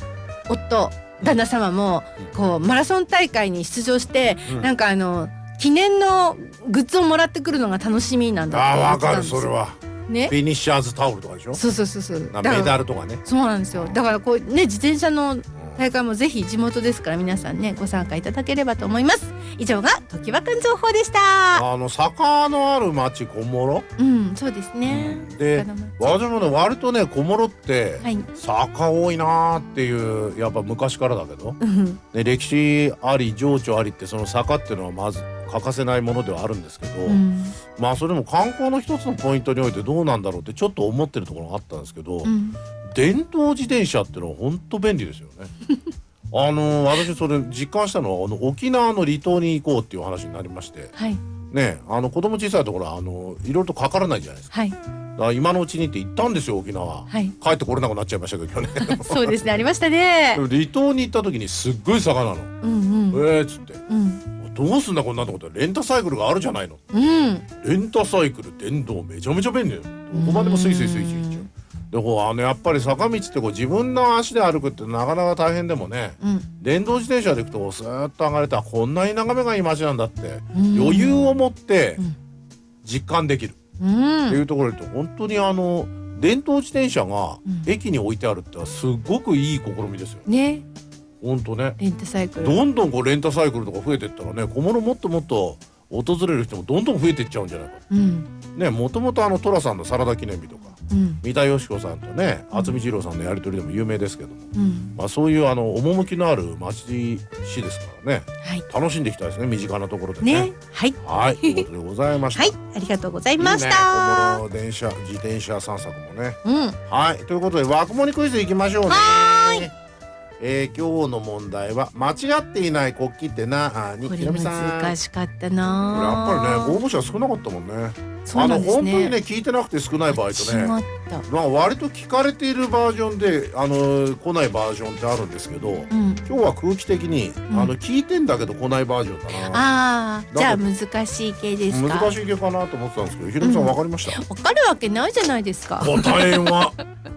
夫旦那様もこうマラソン大会に出場して、うん。なんかあの記念のグッズをもらってくるのが楽しみなんだああわかるそれは。ね？フィニッシャーズタオルとかでしょ？そうそうそうそう。メダルとかね。そうなんですよ。だからこうね自転車の大会もぜひ地元ですから皆さんねご参加いただければと思います。以上が時和くん情報でした。あの坂のある町小諸？うんそうですね。で坂の町。私もね割とね小諸ってはい。坂多いなーっていうやっぱ昔からだけど、うん。ね、歴史あり情緒ありってその坂っていうのはまず欠かせないものではあるんですけど、うん。まあそれも観光の一つのポイントにおいてどうなんだろうってちょっと思ってるところがあったんですけど、うん。電動自転車っていうのは本当便利ですよね。あの私それ実感したのはあの沖縄の離島に行こうっていう話になりましてはい。ねあの子供小さいところはあのいろいろとかからないじゃないですか。はい。今のうちにって行ったんですよ沖縄、はい。帰ってこれなくなっちゃいましたけど去年。そうですねありましたね。離島に行った時にすっごい坂なの、うんうん。えーっつって。うんどうすんだこんなとこってレンタサイクルがあるじゃないの。うん。レンタサイクル電動めちゃめちゃ便利だよ。どこまでもスイスイスイスイ行っちゃう。でこうあのやっぱり坂道ってこう自分の足で歩くってなかなか大変でもね。うん。電動自転車で行くとスーッと上がれたらこんなに眺めがいい街なんだって。うん。余裕を持ってうん。実感できる。うん。っていうところで言うと本当にあの電動自転車がうん。駅に置いてあるってのはすごくいい試みですよ。ね本当ね。レンタサイクル。どんどんこうレンタサイクルとか増えてったらね小物もっともっと訪れる人もどんどん増えていっちゃうんじゃないか。うん。ねもともとあの寅さんのサラダ記念日とかうん。三田佳子さんとね渥美二郎さんのやり取りでも有名ですけども、うん。まあ、そういうあの趣のある町市ですからねはい。楽しんでいきたいですね身近なところでね。ねはい。はいということでございました。はいありがとうございましいいねた小諸電車自転車散策もね。うん。はいということで枠盛りクイズいきましょうね。はえー今日の問題は間違っていない国旗ってなあにひろみさん。難しかったこれやっなぱりね応募者少なかったもんね。そうなんですあの本当にねね聞いてなくて少ない場合とね。しまあ割と聞かれているバージョンであの来ないバージョンってあるんですけど、うん今日は空気的に、んあの聞いてんだけど来ないバージョンだな。ああじゃあだ難しい系ですか？難しい系かなと思ってたんですけど、ひろみさんわかりました？わかるわけないじゃないですか答えは。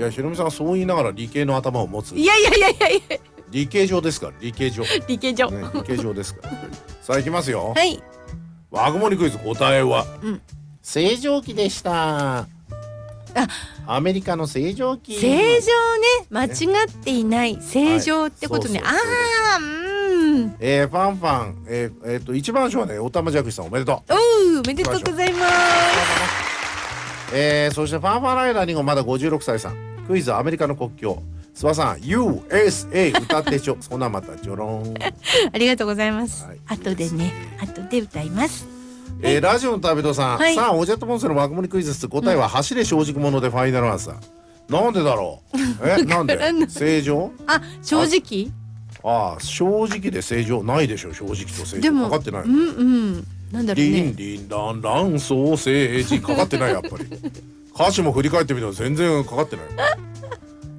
いやひろみさんはそう言いながら理系の頭を持つ。いやいやいやいやいや。理系上ですから理系上、ね、理系上。理系上ですから。さあ行きますよ。はい。ワグモリクイズ答えは？正常期でした。アメリカの正常期。正常ね。間違っていない。正常ってことね、はい。そうそうああうん。えー、ファンファン。えー、えーと一番賞はねおたまじゃくしさんおめでとう。おうおめでとうございます。えー、そしてファンファンライダー2号まだ56歳さんクイズアメリカの国境諏訪さん USA 歌ってちょ。そんなまたちょろん、ありがとうございます、はい。後でね後で歌います。えー、ラジオの旅人さん、はい。さあおジェットモンスの枠盛りクイズです答えは走れ正直者でファイナルアンサー。なんでだろう？えなんで？正常？あ正直？ああ正直で正常？ないでしょ正直と正常。かかってないうんうん。なんだろうリねンリンランランソーセージ。かかってないやっぱり歌詞も振り返ってみても全然かかってない。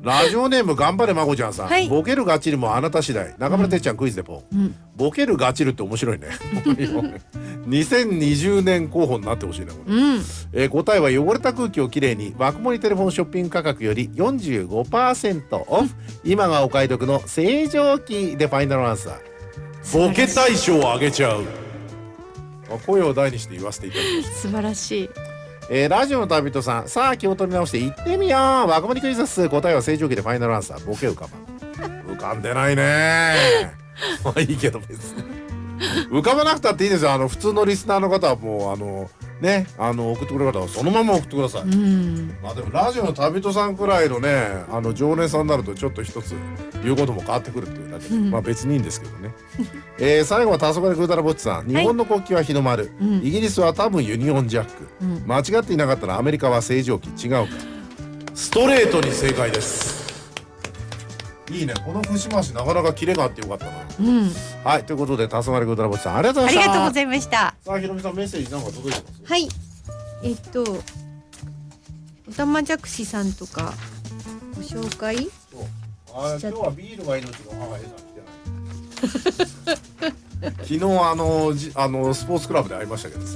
ラジオネーム頑張れまこちゃんさん、はい。ボケるガチルもあなた次第。中村てっちゃんクイズでポン、うん。ボケるガチルって面白いね。2020年候補になってほしいなこれ、うん。えー答えは汚れた空気をきれいにワクモリテレフォンショッピング価格より45%オフ。今がお買い得の正常期でファイナルアンサー。ボケ大賞をあげちゃう。あ声を大にして言わせていただきました素晴らしいえーラジオの旅人さんさあ気を取り直して行ってみよう。ワクリクイズス答えは正常期でファイナルアンサー。ボケ浮かば浮かんでないね。まあいいけど別に。浮かばなくたっていいですよ。あの普通のリスナーの方はもうあのねあの送ってくれる方はそのまま送ってください、うん。まあでもラジオの旅人さんくらいのねあの常連さんになるとちょっと一つ言うことも変わってくるっていうだけで、まあ別にいいんですけどね、えー最後は黄昏グータラボッチさん。日本の国旗は日の丸、うん。イギリスは多分ユニオンジャック、うん。間違っていなかったらアメリカは正常期違うか。ストレートに正解ですいいね。この節回しなかなかキレがあってよかったな。うん。はいということで黄昏グータラボッチさんありがとうございました。ありがとうございました。さあひろみさんメッセージなんか届いてますはい。えっとおたまじゃくしさんとかご紹介そう。あしちゃって。今日はビールが命の母江さん来てない 昨日あのじあのスポーツクラブで会いましたけど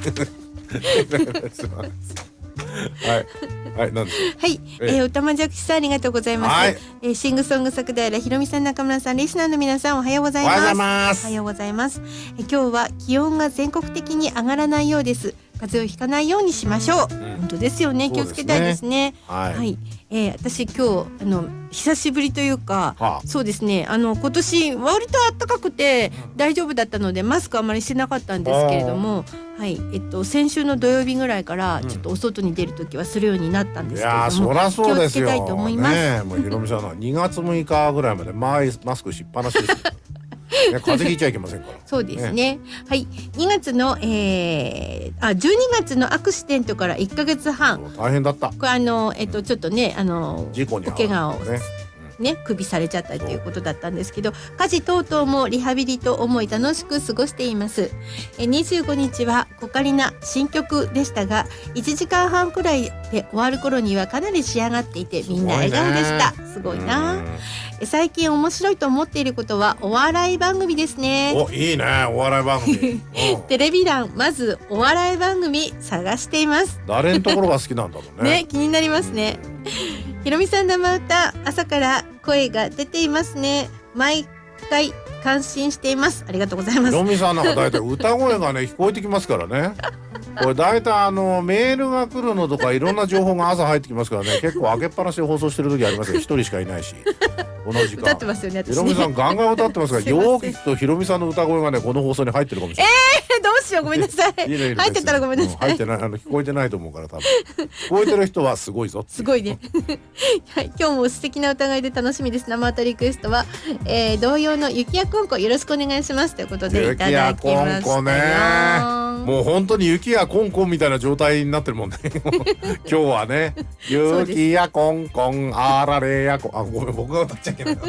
はいはいなんですはい、えええー、おたまじゃくしさんありがとうございます。はいえー、シングソング作平ひろみさん中村さんリスナーの皆さんおはようございおはようございます。ますおはようございます。えー今日は気温が全国的に上がらないようです。風邪をひかないようにしましょう。ん本当ですよね。気をつけたいですね。はい、はい、えー、私今日あの久しぶりというか、はあ。そうですね。あの今年割と暖かくて大丈夫だったのでマスクあまりしてなかったんですけれども、はい。えっと先週の土曜日ぐらいからちょっとお外に出る時はするようになったんでいすけれども、やーそりゃそうですよ。気をつけたいと思います。ねえもうひろみさんは2月6日ぐらいまでマスクしっぱなしですよ、ね、風邪ひいちゃいけませんから。そうですね。はい、2月の、えー、あ12月のアクシデントから1ヶ月半。こ大変だった。れあのえっとちょっとねあの事故にお怪我を。ねね首されちゃったりということだったんですけど家事等々もリハビリと思い楽しく過ごしています。え25日はコカリナ新曲でしたが1時間半くらいで終わる頃にはかなり仕上がっていてみんな笑顔でした。すごいな。え最近面白いと思っていることはお笑い番組ですね。おいいね。お笑い番組、う。んテレビ欄まずお笑い番組探しています。誰のところが好きなんだろうね。ね気になりますねひろみさん生歌朝から声が出ていますね。毎回。感心しています。ありがとうございます。ひろみさんなんか大体歌声がね 聞こえてきますからね。これ大体あのメールが来るのとかいろんな情報が朝入ってきますからね。結構開けっぱなしで放送してる時ありますよ。一人しかいないし。同じ歌って間ますよね私ひろみさねんガンガン歌ってますから すいません。よーきっとひろみさんの歌声がねこの放送に入ってるかもしれない。どうしようごめんなさい。いいねいいね入ってたらごめんなさい。う入ってないあの聞こえてないと思うから多分。聞こえてる人はすごいぞ。すごいね。はい今日も素敵な疑いで楽しみです。生歌リクエストは、えー、同様のゆきやこんこよろしくお願いしますということでいただきましたね。もう本当に雪やコンコンみたいな状態になってるもんね。今日はね。雪やコンコンあられやこあごめん僕が歌っちゃいけないな。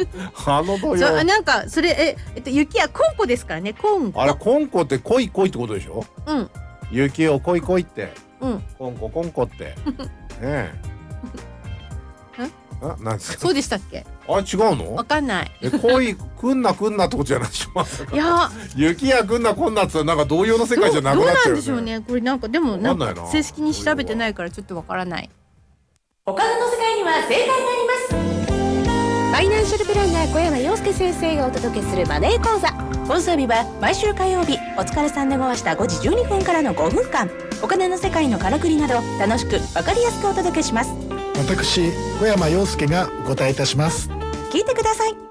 あの土曜。あなんかそれええっと雪やこんこですからねこんこあれコンコって恋恋ってことでしょ？うん。雪を恋恋って。うん。コンココンコって。ねえあなんですか？そうでしたっけ？あ違うの？わかんない。え恋くんなくんなってことじゃないでしょまさか。いや。雪やくんなこんなっつったらなんか同様の世界じゃなくどうななっちゃうよんでしょうね。これなんかでもなんわか正式に調べてないからちょっとわからない。他の世界には正解があります。ファイナンシャルプランナー小山洋介先生がお届けするマネー講座。放送日は毎週火曜日お疲れさんでごわした5時12分からの5分間。お金の世界のからくりなど楽しくわかりやすくお届けします私小山陽介がお答えいたします。聞いてください「・」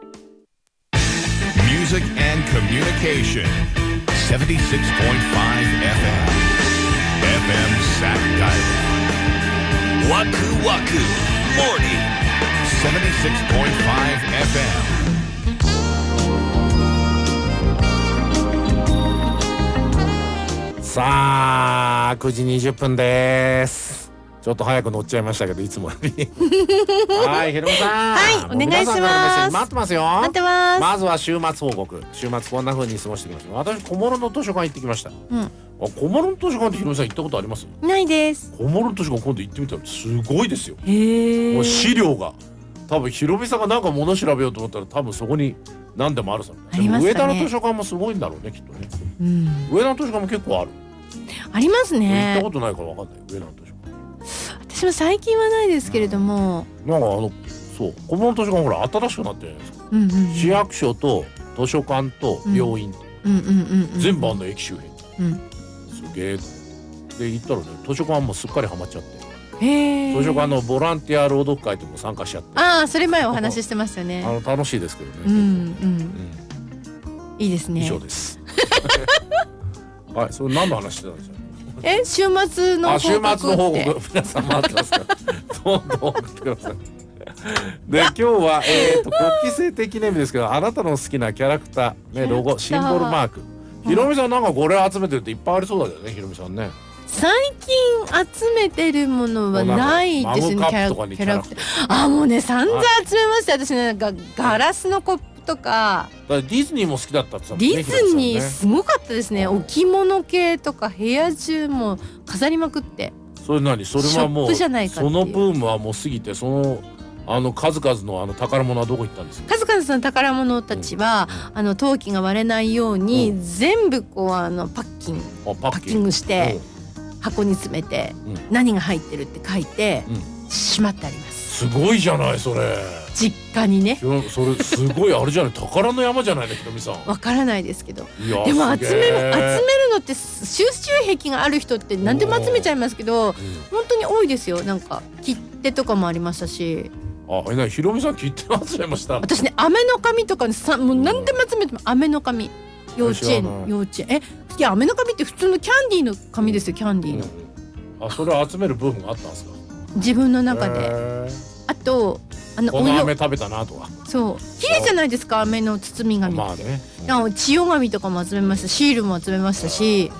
さあ9時20分です。ちょっと早く乗っちゃいましたけどいつもより。はいひろみさん。はいお願いします。待ってますよ。待ってます。まずは週末報告。週末こんな風に過ごしてきました私小諸の図書館行ってきました、うん。あ小諸の図書館ってひろみさん行ったことあります？ないです。小諸の図書館今度行ってみたらすごいですよ。へもう資料が。多分ひろみさんがなんか物調べようと思ったら多分そこに何でもあるさ。ありましたね。上田の図書館もすごいんだろうねきっとね。うん。上田の図書館も結構ある、あります行ったねことないからわかんない。上田の図書館私も最近はないですけれども。なんかあのそう。小諸の図書館ほら新しくなってるじゃないですか、うんうんうん。市役所と図書館と病院。と、うんうんうんうん。全部あんの駅周辺。うん。すげえ。で行ったらね図書館もすっかりハマっちゃって。へえ。図書館のボランティア朗読会とかも参加しちゃって。ああそれ前お話ししてましたよね。あの楽しいですけどね、うんうんうん。いいですね。以上です。はいそれ何の話してたんですか？え週末のあ週末の報告。皆さん待ってますから。どんどん送ってくださいで今日はえっ、と国旗制定記念日ですけどあなたの好きなキャラクターねロゴシンボルマーク。ひろみさんなんかこれ集めてるっていっぱいありそうだけどねひろみさんね。最近集めてるものはないですねキャラクター。あもうね散々集めました私ねなんかガラスのコップとか。ディズニーも好きだったって言デってたもんねィズニーすごかったですね。置物系とか部屋中も飾りまくって。それ何？それはもうそのブームはもう過ぎてそのあの数々のあの宝物はどこ行ったんですか？数々の宝物たちは、あの陶器が割れないように、う全部こうあのパッキン。あパパッキングして箱に詰めて、うん。何が入ってるって書いて、うしまってあります。すごいじゃないそれ実家にね。ひろそれすごいあれじゃない？宝の山じゃないの？ひろみさん。わからないですけど。いやでも集める集めるのって収集癖がある人って何でも集めちゃいますけど本当に多いですよ。なんか切手とかもありましたし。あえなひろみさん聞いてますれました？私ね飴の紙とかねさもう何でも集めても飴の紙幼稚園。幼稚園。えいや飴の紙って普通のキャンディーの紙ですよキャンディーの。あそれを集めるブームがあったんですか？自分の中で。へあとあのーこの飴食べたなとかそう。綺麗じゃないですか飴の包み紙。まあね。あの千代紙とかも集めました。シールも集めましたし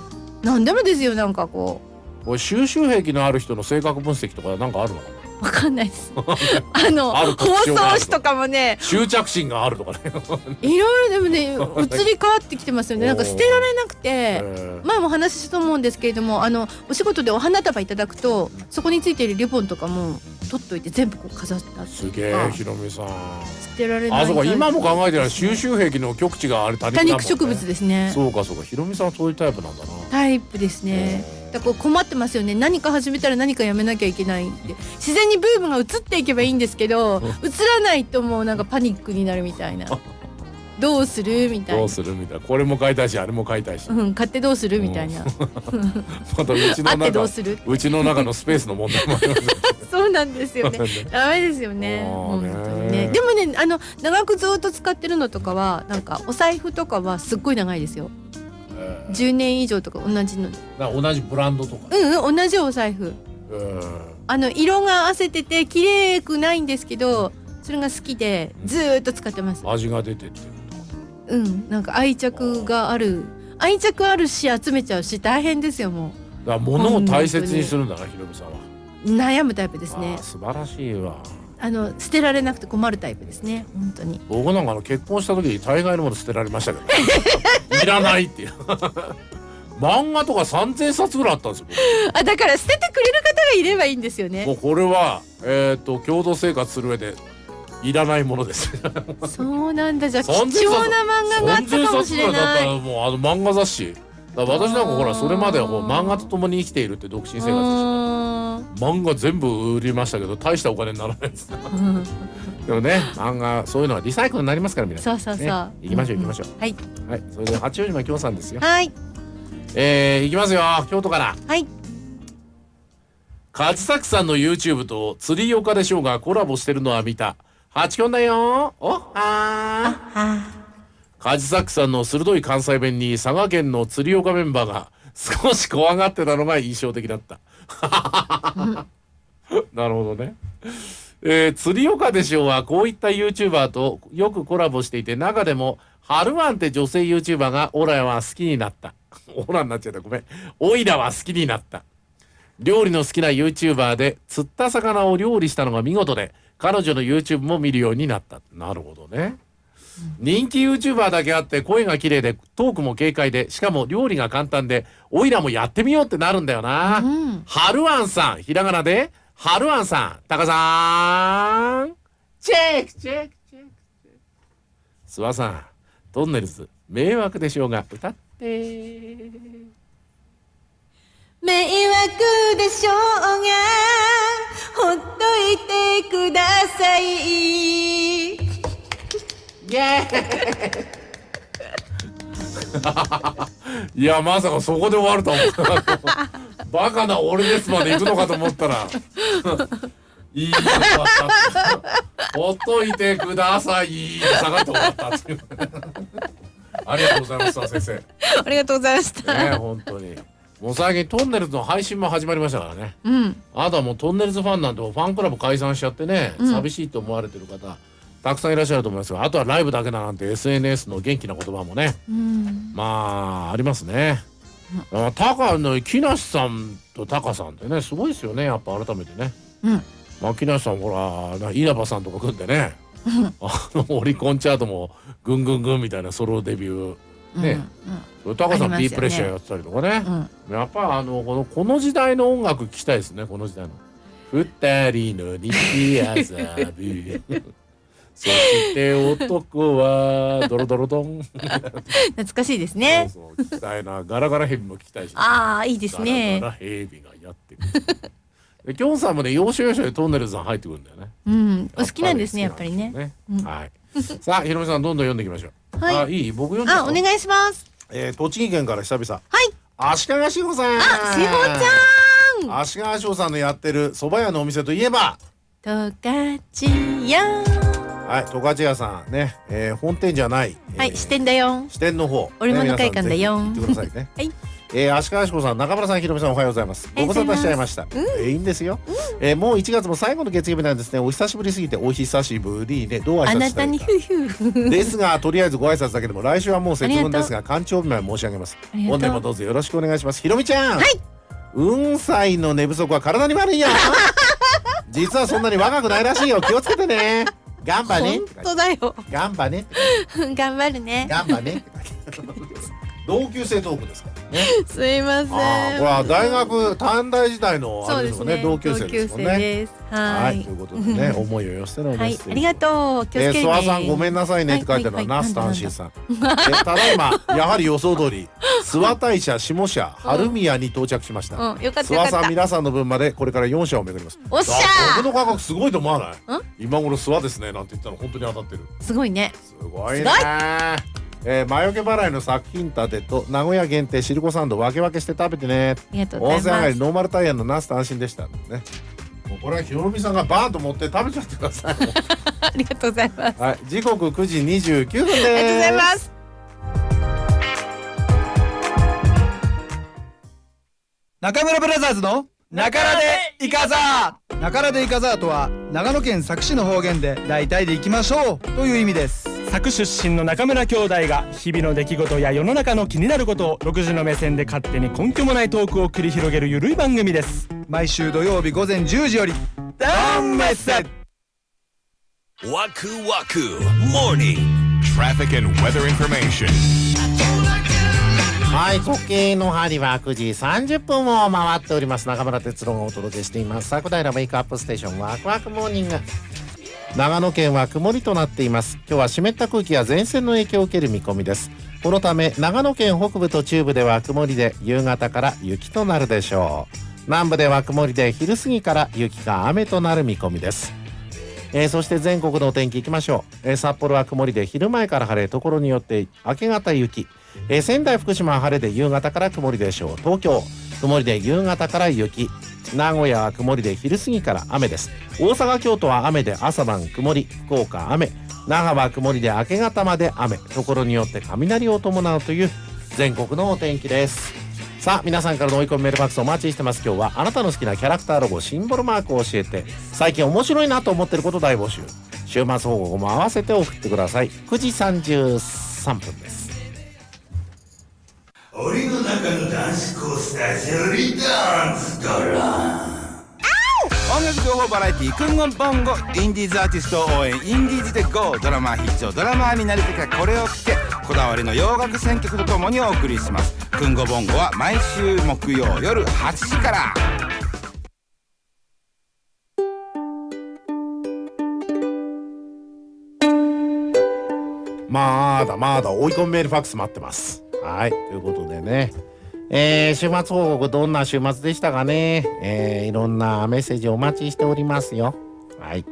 何でもですよなんかここれ収集癖のある人の性格分析とかなんかあるのかな？うわかんないです。あのある特放徴がある送紙とかもね執着心があるとかね。いろいろでもね移り変わってきてますよね。なんか捨てられなくて前もお話ししたと思うんですけれどもあのお仕事でお花束いただくとそこについているリボンとかも取っといて全部こう飾ったすげえひろみさん。捨てられないあそうか今も考えてる収集癖の極地があれ多肉多肉植物ですね。そうかそうか。ひろみさんはそういうタイプなんだな。タイプですねだからこう困ってますよね。何か始めたら何かやめなきゃいけないって自然にブームが移っていけばいいんですけど移らないともうなんかパニックになるみたいな。どうするみたいな。どうするみたいな。これも買いたいしあれも買いたいし。うん買ってどうするみたいな。またうちのあってど中うする？うちの中のスペースの問題もありますよ そうなんですよね。ダメですよね。ね。でもねあの長くずっと使ってるのとかはなんかお財布とかはすっごい長いですよえ10年以上とか同じの同じブランドとかうんうん同じお財布。えあの色があせてて綺麗くないんですけどそれが好きでずーっと使ってます。ー味が出てって。うん。なんか愛着がある。愛着あるし集めちゃうし大変ですよもだから物を大切にするんだなひろみさんは。う悩むタイプですあねー素晴らしいわあの捨てられなくて困るタイプですね。本当に。僕なんかあの結婚した時に大概のもの捨てられましたけど いらないっていう。漫画とか3000冊ぐらいあったんですよあだから捨ててくれる方がいればいいんですよね。もうこれはえっ、と共同生活する上でいらないものです。そうなんだ。じゃあ貴3000冊重な漫画があったかもしれ3000冊ぐらいだったないらもうあの漫画雑誌。私なんかほらそれまではもう漫画と共に生きているって独身生活でした漫画全部売りましたけど大したお金にならないですうんでもね漫画そういうのはリサイクルになりますから皆さん。そうそうそう、ね行きましょう行きましょう、はい。はい。それで八王子島京さんですよ。はい。えー、行きますよ京都から。はい。勝作さんの YouTube と釣り岡でしょうがコラボしてるのは見た。八キだよ。おはー。勝作さんの鋭い関西弁に佐賀県の釣り岡メンバーが少し怖がってたのが印象的だったなるほどね。えー、釣り岡でしょうはこういった YouTuber とよくコラボしていて中でもハルワンって女性 YouTuber がオラは好きになった。オラになっちゃった。ごめん。オイラは好きになった。料理の好きな YouTuber で釣った魚を料理したのが見事で彼女の YouTube も見るようになった。なるほどね。人気 YouTuber だけあって声が綺麗でトークも軽快でしかも料理が簡単でオイラもやってみようってなるんだよな、うん。はるあんさんひらがなではるあんさんたかさん。チェックチェックチェックチェック。諏訪さんトンネルズ迷惑でしょうが歌って。迷惑でしょうがほっといてください。イエーイ いやまさかそこで終わるとは思った。バカな俺ですまで行くのかと思ったら。いいよほっといてください。下がって終わったっていう。ありがとうございます先生。ありがとうございました、ね本当に。もう最近トンネルズの配信も始まりましたからね。うん。あなたはもうトンネルズファンなんてファンクラブ解散しちゃってね、うん。寂しいと思われてる方たくさんいらっしゃると思いますがあとはライブだけだなんて SNS の元気な言葉もねうん。まあありますね。あタカの木梨さんとタカさんってねすごいですよね。やっぱ改めてね。うん。まあ木梨さんほらな稲葉さんとか組んでね。あのオリコンチャートもぐんぐんぐんみたいなソロデビュー。ね、タカさん。ありますよね P プレッシャーやってたりとかね。うんうん。やっぱあのこのこの時代の音楽聴きたいですねこの時代の。二人の日遊びそして男はドロドロドン。懐かしいですね。そうそう聞きたいなガラガラヘビも聞きたいしああいいですね。ガラガラヘビがやってくるできょんさんもね要所要所でトンネルズさん入ってくるんだよね。うんお好きなんですねやっぱりね。うん。はいさあひろみさんどんどん読んでいきましょう。はい。あいい？僕読んであお願いします。えー、栃木県から久々。はい。足利志保さん。あしほちゃん。足利志保さんのやってる蕎麦屋のお店といえば。十勝屋はい十勝屋さんね、えー、本店じゃない、えーはい支店だよ。支店の方織物ね会館だよ行ってくださいね。はい。えー、足利志保さん中村さんひろみさんおはようございます。ご無沙汰しちゃいました、えーいいんですよ、えー、もう1月も最後の月曜日なんですね。お久しぶりすぎてお久しぶりねどう挨あ拶したらいなたにいかですがとりあえずご挨拶だけでも来週はもう節分ですが干潮日まで申し上げます。本年もどうぞよろしくお願いします。ひろみちゃん。はい。運歳の寝不足は体に悪いよ。実はそんなに若くないらしいよ。気をつけてね頑張ね本当だよ。頑張ね 頑張るね。頑張ね 同級生トークですからね。すいません。これは大学短大時代のあれですもんね。同級生ですもんね。ははい。い。ということでね思いを寄せてのはいメッセージありがとう。気をつけるねさんごめんなさいねって書いてあるのははいはい。はいナスタンシーさん。えーただいまやはり予想通り諏訪大社下社春宮に到着しました。うん。よかった諏訪さん皆さんの分までこれから4社を巡ります。おっしゃ僕の価格すごいと思わない？ん？今頃諏訪ですねなんて言ったら本当に当たってる。すごいね。すごいね。えー、魔除け払いの作品立てと名古屋限定シルコサンド分け分けして食べてね。ありがとうご温泉上がざいますりノーマルタイヤのナスと安心でしたね。もうこれはひろみさんがバーンと持って食べちゃってください。ありがとうございますはい、時刻9時29分です。ありがとうございます中村ブラザーズの中良でいかざ中良でいかざとは長野県佐久市の方言で大体で行きましょうという意味です佐久出身の中村兄弟が日々の出来事や世の中の気になることを独自の目線で勝手に根拠もないトークを繰り広げるゆるい番組です毎週土曜日午前10時よりダンメッセ Waku Waku Morning Traffic and weather information. はい、時計の針は9時30分を回っております。中村哲郎がお届けしています。佐久平ウェイクアップステーションワクワクモーニング。長野県は曇りとなっています。今日は湿った空気や前線の影響を受ける見込みです。このため長野県北部と中部では曇りで夕方から雪となるでしょう。南部では曇りで昼過ぎから雪か雨となる見込みです。えーそして全国のお天気いきましょう、えー札幌は曇りで昼前から晴れところによって明け方雪、えー仙台福島は晴れで夕方から曇りでしょう東京曇りで夕方から雪名古屋は曇りで昼過ぎから雨です。大阪京都は雨で朝晩曇り福岡雨。那覇は曇りで明け方まで雨。ところによって雷を伴うという全国のお天気です。さあ皆さんからの追い込みメールファックスお待ちしてます。今日はあなたの好きなキャラクターロゴシンボルマークを教えて最近面白いなと思ってること大募集。週末報告も合わせて送ってください。9時33分です。檻の中のダンスコースタージェリーダンスドラン。音楽情報バラエティー「くんごんぼんご」インディーズアーティストを応援インディーズで GO ドラマー必聴ドラマーになりたきゃこれを聴けこだわりの洋楽選曲とともにお送りします「くんごぼんご」は毎週木曜夜8時から。まだまだ追い込みメールファックス待ってますはいということでね。えー、週末報告どんな週末でしたかね。えー、いろんなメッセージお待ちしておりますよ。はい。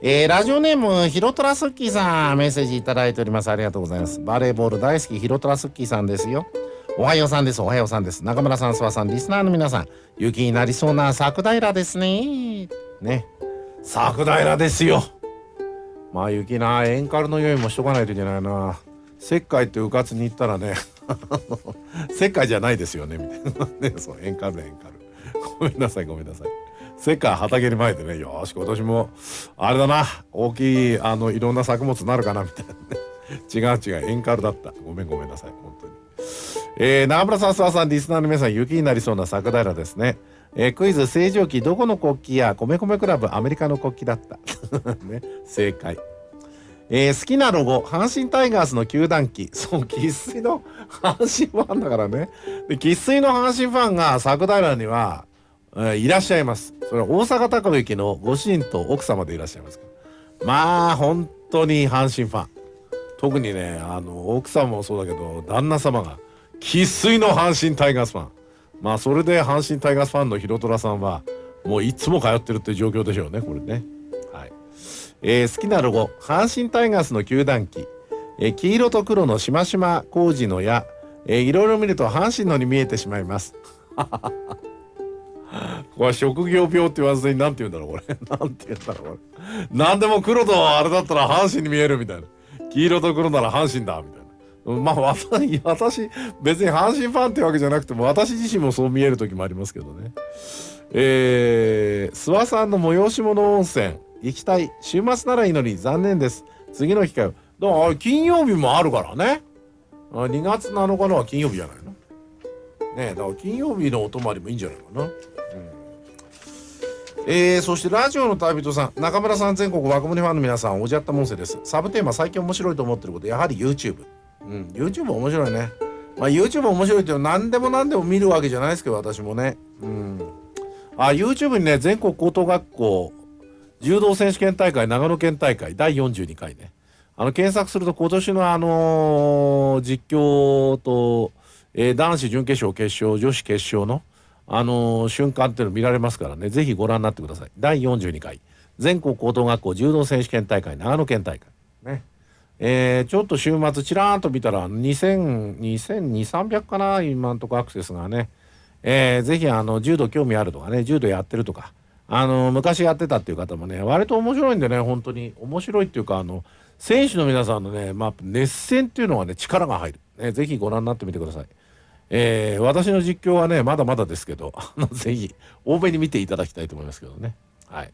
えー、ラジオネームヒロトラスッキーさんメッセージいただいております。ありがとうございます。バレーボール大好きヒロトラスッキーさんですよ。おはようさんです。おはようさんです。中村さん諏訪さんリスナーの皆さん雪になりそうな桜平ですね。ね。桜平ですよ。まあ雪なエンカルの用意もしとかないといけないな。石灰ってうかつに行ったらね。石灰じゃないですよねみたいなね。そうエンカルエンカルごめんなさいごめんなさい。石灰畑に前でねよし今年もあれだな。大きいあのいろんな作物になるかなみたいなね。違う違うエンカルだった。ごめんごめんなさい本当に。えー、長村さん諏訪さんリスナーの皆さん雪になりそうな桜平ですね。えークイズ正常期どこの国旗や米米クラブアメリカの国旗だった。ね正解。えー好きなロゴ阪神タイガースの球団旗。そう生粋の阪神ファンだからね。で生粋の阪神ファンが桜平にはえーいらっしゃいます。それは大阪高行のご主人と奥様でいらっしゃいます。けどまあ本当に阪神ファン。特にねあの奥様もそうだけど旦那様が生粋の阪神タイガースファン。まあそれで阪神タイガースファンのひろとらさんはもういつも通ってるって状況でしょうねこれね、えー好きなロゴ阪神タイガースの球団旗、えー黄色と黒のしましま工事の矢、えーいろいろ見ると阪神のに見えてしまいます。これ職業病って言わずに何て言うんだろうこれ。なんて言うんだろう これ。何でも黒とあれだったら阪神に見えるみたいな。黄色と黒なら阪神だみたいな。まあ私私別に阪神ファンってわけじゃなくても私自身もそう見える時もありますけどね。えー、諏訪さんの催し物温泉。行きたい。週末ならいいのに残念です。次の機会をだから金曜日もあるからね。2月7日のは金曜日じゃないの？ねえだから金曜日のお泊まりもいいんじゃないかな。うん。えー、そしてラジオの旅人さん。中村さん全国若者ファンの皆さんおじゃったもんせです。サブテーマ最近面白いと思ってることやはり YouTube うん YouTube 面白いね。まあ YouTube 面白いっていうの何でも何でも見るわけじゃないですけど私もね。うん。あ YouTube にね全国高等学校柔道選手権大会長野県大会第42回ね。あの検索すると今年のあのー実況と、えー男子準決勝決勝女子決勝のあのー瞬間っていうの見られますからね。ぜひご覧になってください。第42回。全国高等学校柔道選手権大会長野県大会ね。えーちょっと週末ちらーんと見たら2000 2200かな今んとこアクセスがね。えーぜひあの柔道興味あるとかね柔道やってるとか。あの昔やってたっていう方もね割と面白いんでね本当に。面白いっていうかあの選手の皆さんのね、まあ、熱戦っていうのはね力が入る、ね、ぜひご覧になってみてください。えー私の実況はねまだまだですけど あのぜひ多めに見ていただきたいと思いますけどね。はい。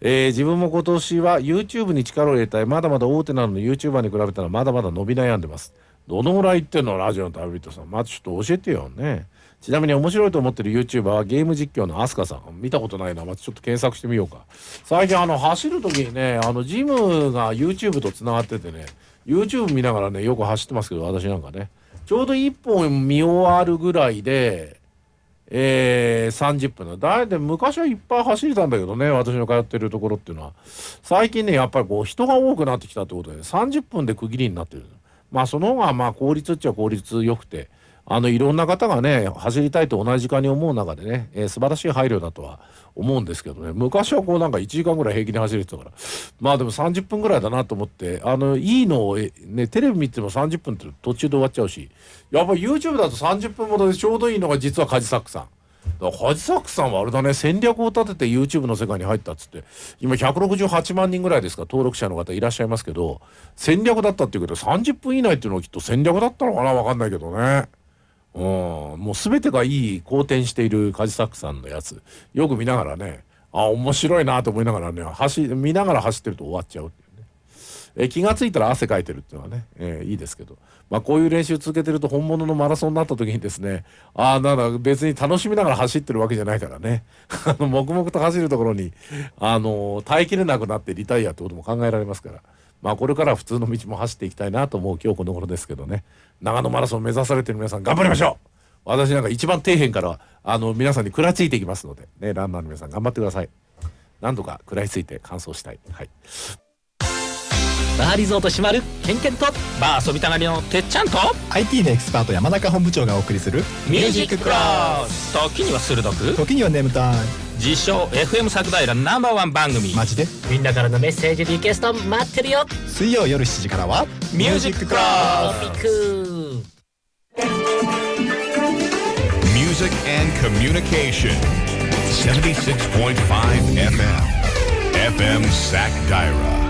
えー自分も今年は YouTube に力を入れたい。まだまだ大手なのの YouTuber に比べたらまだまだ伸び悩んでます。どのぐらいいってんの？ラジオの旅人さん。まずちょっと教えてよね。ちなみに面白いと思ってる YouTuber はゲーム実況のアスカさん。見たことないな。まずちょっと検索してみようか。最近あの走る時にねあのジムが YouTube とつながっててね YouTube 見ながらねよく走ってますけど私なんかね。ちょうど1本見終わるぐらいでえー、30分。のだいで昔はいっぱい走れたんだけどね私の通ってるところっていうのは。最近ねやっぱりこう人が多くなってきたってことで30分で区切りになってるまあその方がまあ効率っちゃ効率よくて。あのいろんな方がね走りたいと同じ時間に思う中でね、えー素晴らしい配慮だとは思うんですけどね昔はこうなんか1時間ぐらい平気に走れてたからまあでも30分ぐらいだなと思ってあのいいのをねテレビ見ても30分って途中で終わっちゃうしやっぱ YouTube だと30分ものでちょうどいいのが実はカジサックさん。だからカジサックさんはあれだね戦略を立てて YouTube の世界に入ったっつって今168万人ぐらいですか登録者の方いらっしゃいますけど戦略だったっていうけど30分以内っていうのはきっと戦略だったのかなわかんないけどね。うん、もう全てがいい好転しているカジサックさんのやつ。よく見ながらねあ面白いなと思いながらね走見ながら走ってると終わっちゃうっていうね。え気がついたら汗かいてるっていうのはね、えーいいですけど、まあ、こういう練習続けてると本物のマラソンになった時にですねああなんだ別に楽しみながら走ってるわけじゃないからね。あの黙々と走るところにあの耐えきれなくなってリタイアってことも考えられますから。まあこれから普通の道も走っていきたいなと思う今日この頃ですけどね。長野マラソン目指されてる皆さん頑張りましょう。私なんか一番底辺からあの皆さんに食らいついていきますのでねランナーの皆さん頑張ってください。何度か食らいついて完走したい。はい。バーリゾート閉まるケンケンとバー遊びたがりのてっちゃんと IT のエキスパート山中本部長がお送りするミュージッククロス時には鋭く時には眠たい自称 FM 作平ナンバーワン番組マジで？みんなからのメッセージリクエスト待ってるよ水曜夜7時からはミュージッククロストピック and Communication. 76.5 FM. FM Sac Dira.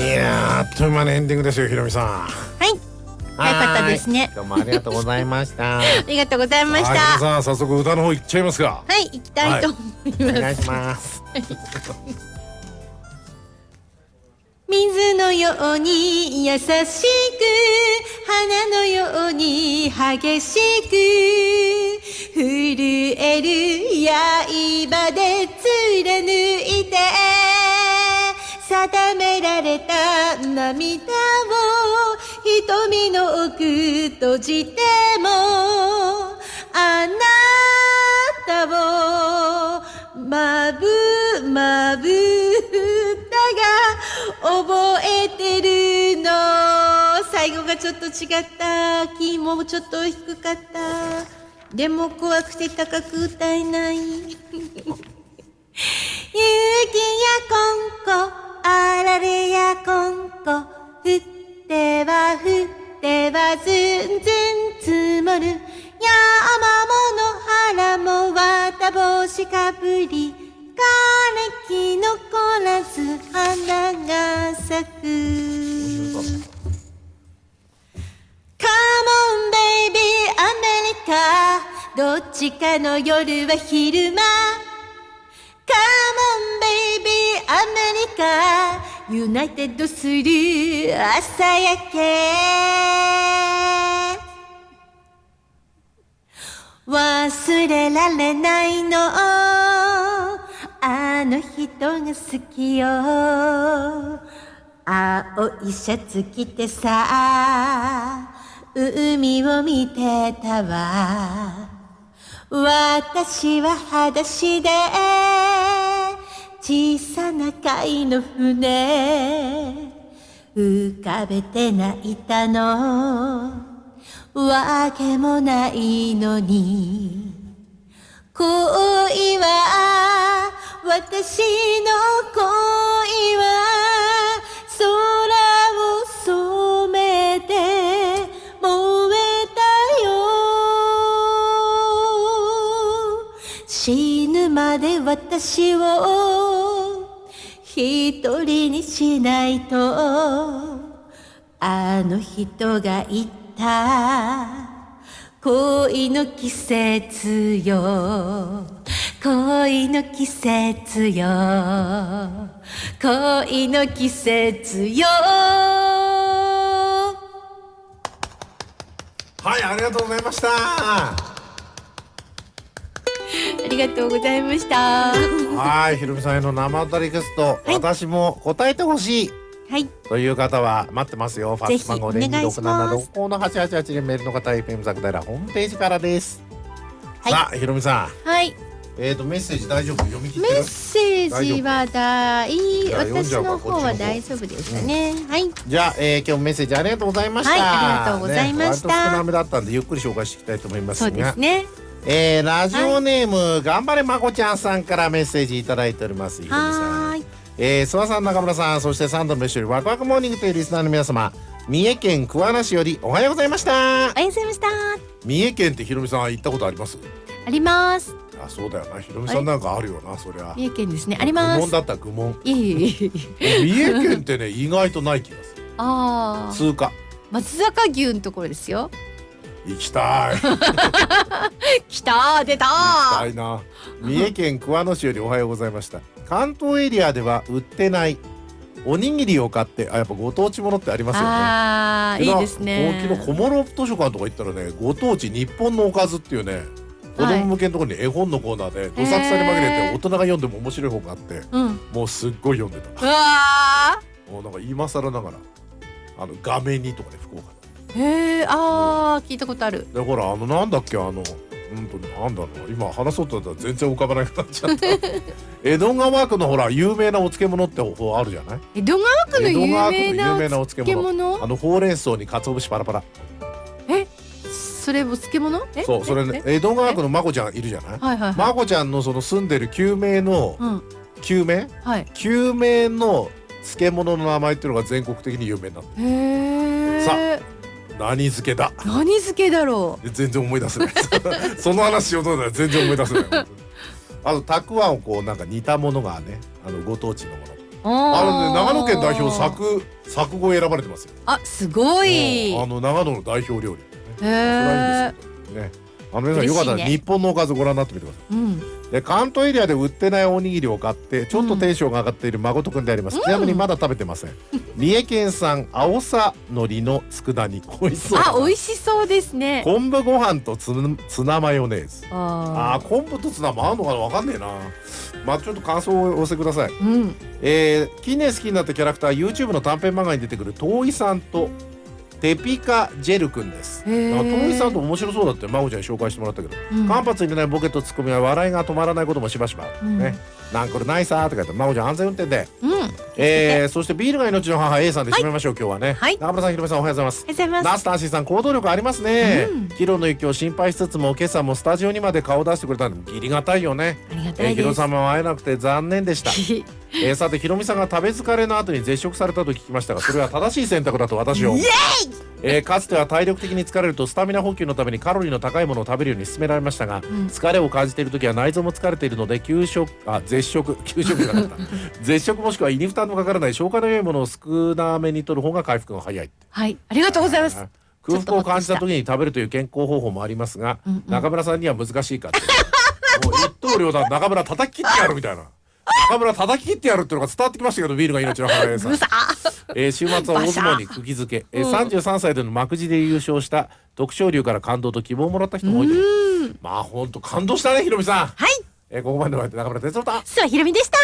いやーあっという間にエンディングですよひろみさん。はい。早かったですね。今日もありがとうございました。ありがとうございましはいた皆さん早速歌の方行っちゃいますか。はい行きたいと思います、お願いします。水のように優しく花のように激しく震える刃で貫いて定められた涙を瞳の奥閉じてもあなたをまぶまぶだが覚えてるの。最後がちょっと違ったキーもちょっと低かった。でも怖くて高く歌えない。雪やこんこあられやこんこ降っては降ってはずんずん積もる。山もの原も綿帽子かぶり。枯れ木残らず花が咲く。Come on baby アメリカ。どっちかの夜は昼間。Come on baby アメリカユナイテッドする朝焼け。忘れられないの。あの人が好きよ。青いシャツ着てさ海を見てたわ。私は裸足で小さな貝の船浮かべて泣いたの。わけもないのに恋は私の恋は空ぬまで私を一人にしないと。あの人が言った。恋の季節よ。恋の季節よ。恋の季節よ。はいありがとうございました。ありがとうございましたはいひろみさんへの生歌リクエスト、私も答えてほしいはいという方は待ってますよファックス番号ぜひお願いします026765の888でメールの方 FM 作平ホームページからです、さあひろみさんはいえーとメッセージ大丈夫読み切ってるメッセージは大じゃあ読ん私の方は大丈夫でしたね、はいじゃあ、えー、今日もメッセージありがとうございました。はいありがとうございましたね、少なめだったんで、ゆっくり紹介していきたいと思いますが。そうですねえー、ラジオネーム、頑張れまこちゃんさんからメッセージいただいております。はーいえー、諏訪さん、中村さん、そしてサンドの飯よりワクワクモーニングというリスナーの皆様。三重県桑名市よりおはようございました。おはようございました三重県ってひろみさん行ったことあります？ありますあ、そうだよな。ひろみさんなんかあるよな、そりゃ。三重県ですねあります愚問だった愚問。いえい三重県ってね、意外とない気がする。ああ通過。松坂牛のところですよ行きたい。来た出た行きたいな。三重県桑野市よりおはようございました。関東エリアでは売ってないおにぎりを買ってあやっぱご当地ものってありますよね。あーいいですね。昨日小諸図書館とか行ったらねご当地日本のおかずっていうね子供向けのところに絵本のコーナーでどさくさに紛れて大人が読んでも面白い本があってうん。もうすっごい読んでた。うわもうなんか今更ながらあの画面にとかで福岡ーへえあー聞いたことある。でほらあのなんだっけあのうんとなんだろう今話そうと思ったら全然浮かばなくなっちゃった。江戸川区のほら有名なお漬物ってほあるじゃない？江戸川区の有名な有名なお漬漬物？物あのほうれん草に鰹節パラパラえ？それお漬物？え？そうそれね江戸川区のまこちゃんいるじゃない？はいはいはい。まこちゃんのその住んでる旧名のうん。旧名？はい。旧名の漬物の名前っていうのが全国的に有名になった。へえさ何漬けだ？何漬けだろで全然思い出せない。その話しようと思ったら全然思い出せない。あとたくあんをこうなんか煮たものがねあのご当地のもの。うあのね長野県代表作作作語選ばれてますよ。あすごい。あの長野の代表料理。へえねあの皆さんよかった。ら日本のおかずご覧になってみてくださうん。いで関東エリアで売ってないおにぎりを買ってちょっとテンションが上がっている誠くんであります、うん。ちなみにまだ食べてません。三重県産青さ海苔の佃煮美味しそうあ美味しそうですね。昆布ご飯とツナツナマヨネーズ。ああー昆布とツナもあるのかな？わかんねえな。まあちょっと感想をお寄せください。ーうん。えー、近年好きになったキャラクター YouTube の短編漫画に出てくる遠いさんとテピカジェル君です。へー。なんかトイさんと面白そうだって真帆ちゃんに紹介してもらったけど、うん。間髪入れないボケとツッコミは笑いが止まらないこともしばしば、うん。ねなんこれないさーって書いて真帆ちゃん安全運転で。うん。えー、そしてビールが命の母 A さんで締めましょう、今日はね、はい。中村さんひろみさんおはようございます。おはようございます。ナスターシーさん行動力ありますね、うん。ヒロの雪を心配しつつも今朝もスタジオにまで顔出してくれた。んでギリがたいよね。ありがたえー、いです。ヒロ様は会えなくて残念でした。えー、さてひろみさんが食べ疲れの後に絶食されたと聞きましたがそれは正しい選択だと私は思う。えーかつては体力的に疲れるとスタミナ補給のためにカロリーの高いものを食べるように勧められましたが、疲れを感じている時は内臓も疲れているので給食あ絶食 給食じゃなかった。絶食もしくは胃に負担のかからない消化の良いものを少なめに取る方が回復が早いはい。ありがとうございます。空腹を感じた時に食べるという健康方法もありますが、中村さんには難しいかって。もう一刀両断中村叩き切ってやるみたいな。中村叩き切ってやるっていうのが伝わってきましたけどビールが命の母親さん。えー週末は大相撲に釘付け、えーうん。33歳での幕次で優勝した徳勝龍から感動と希望をもらった人も多いとまあ本当感動したねひろみさん。はい、えーここまでのお相手中村哲郎と。諏訪ひろみでした。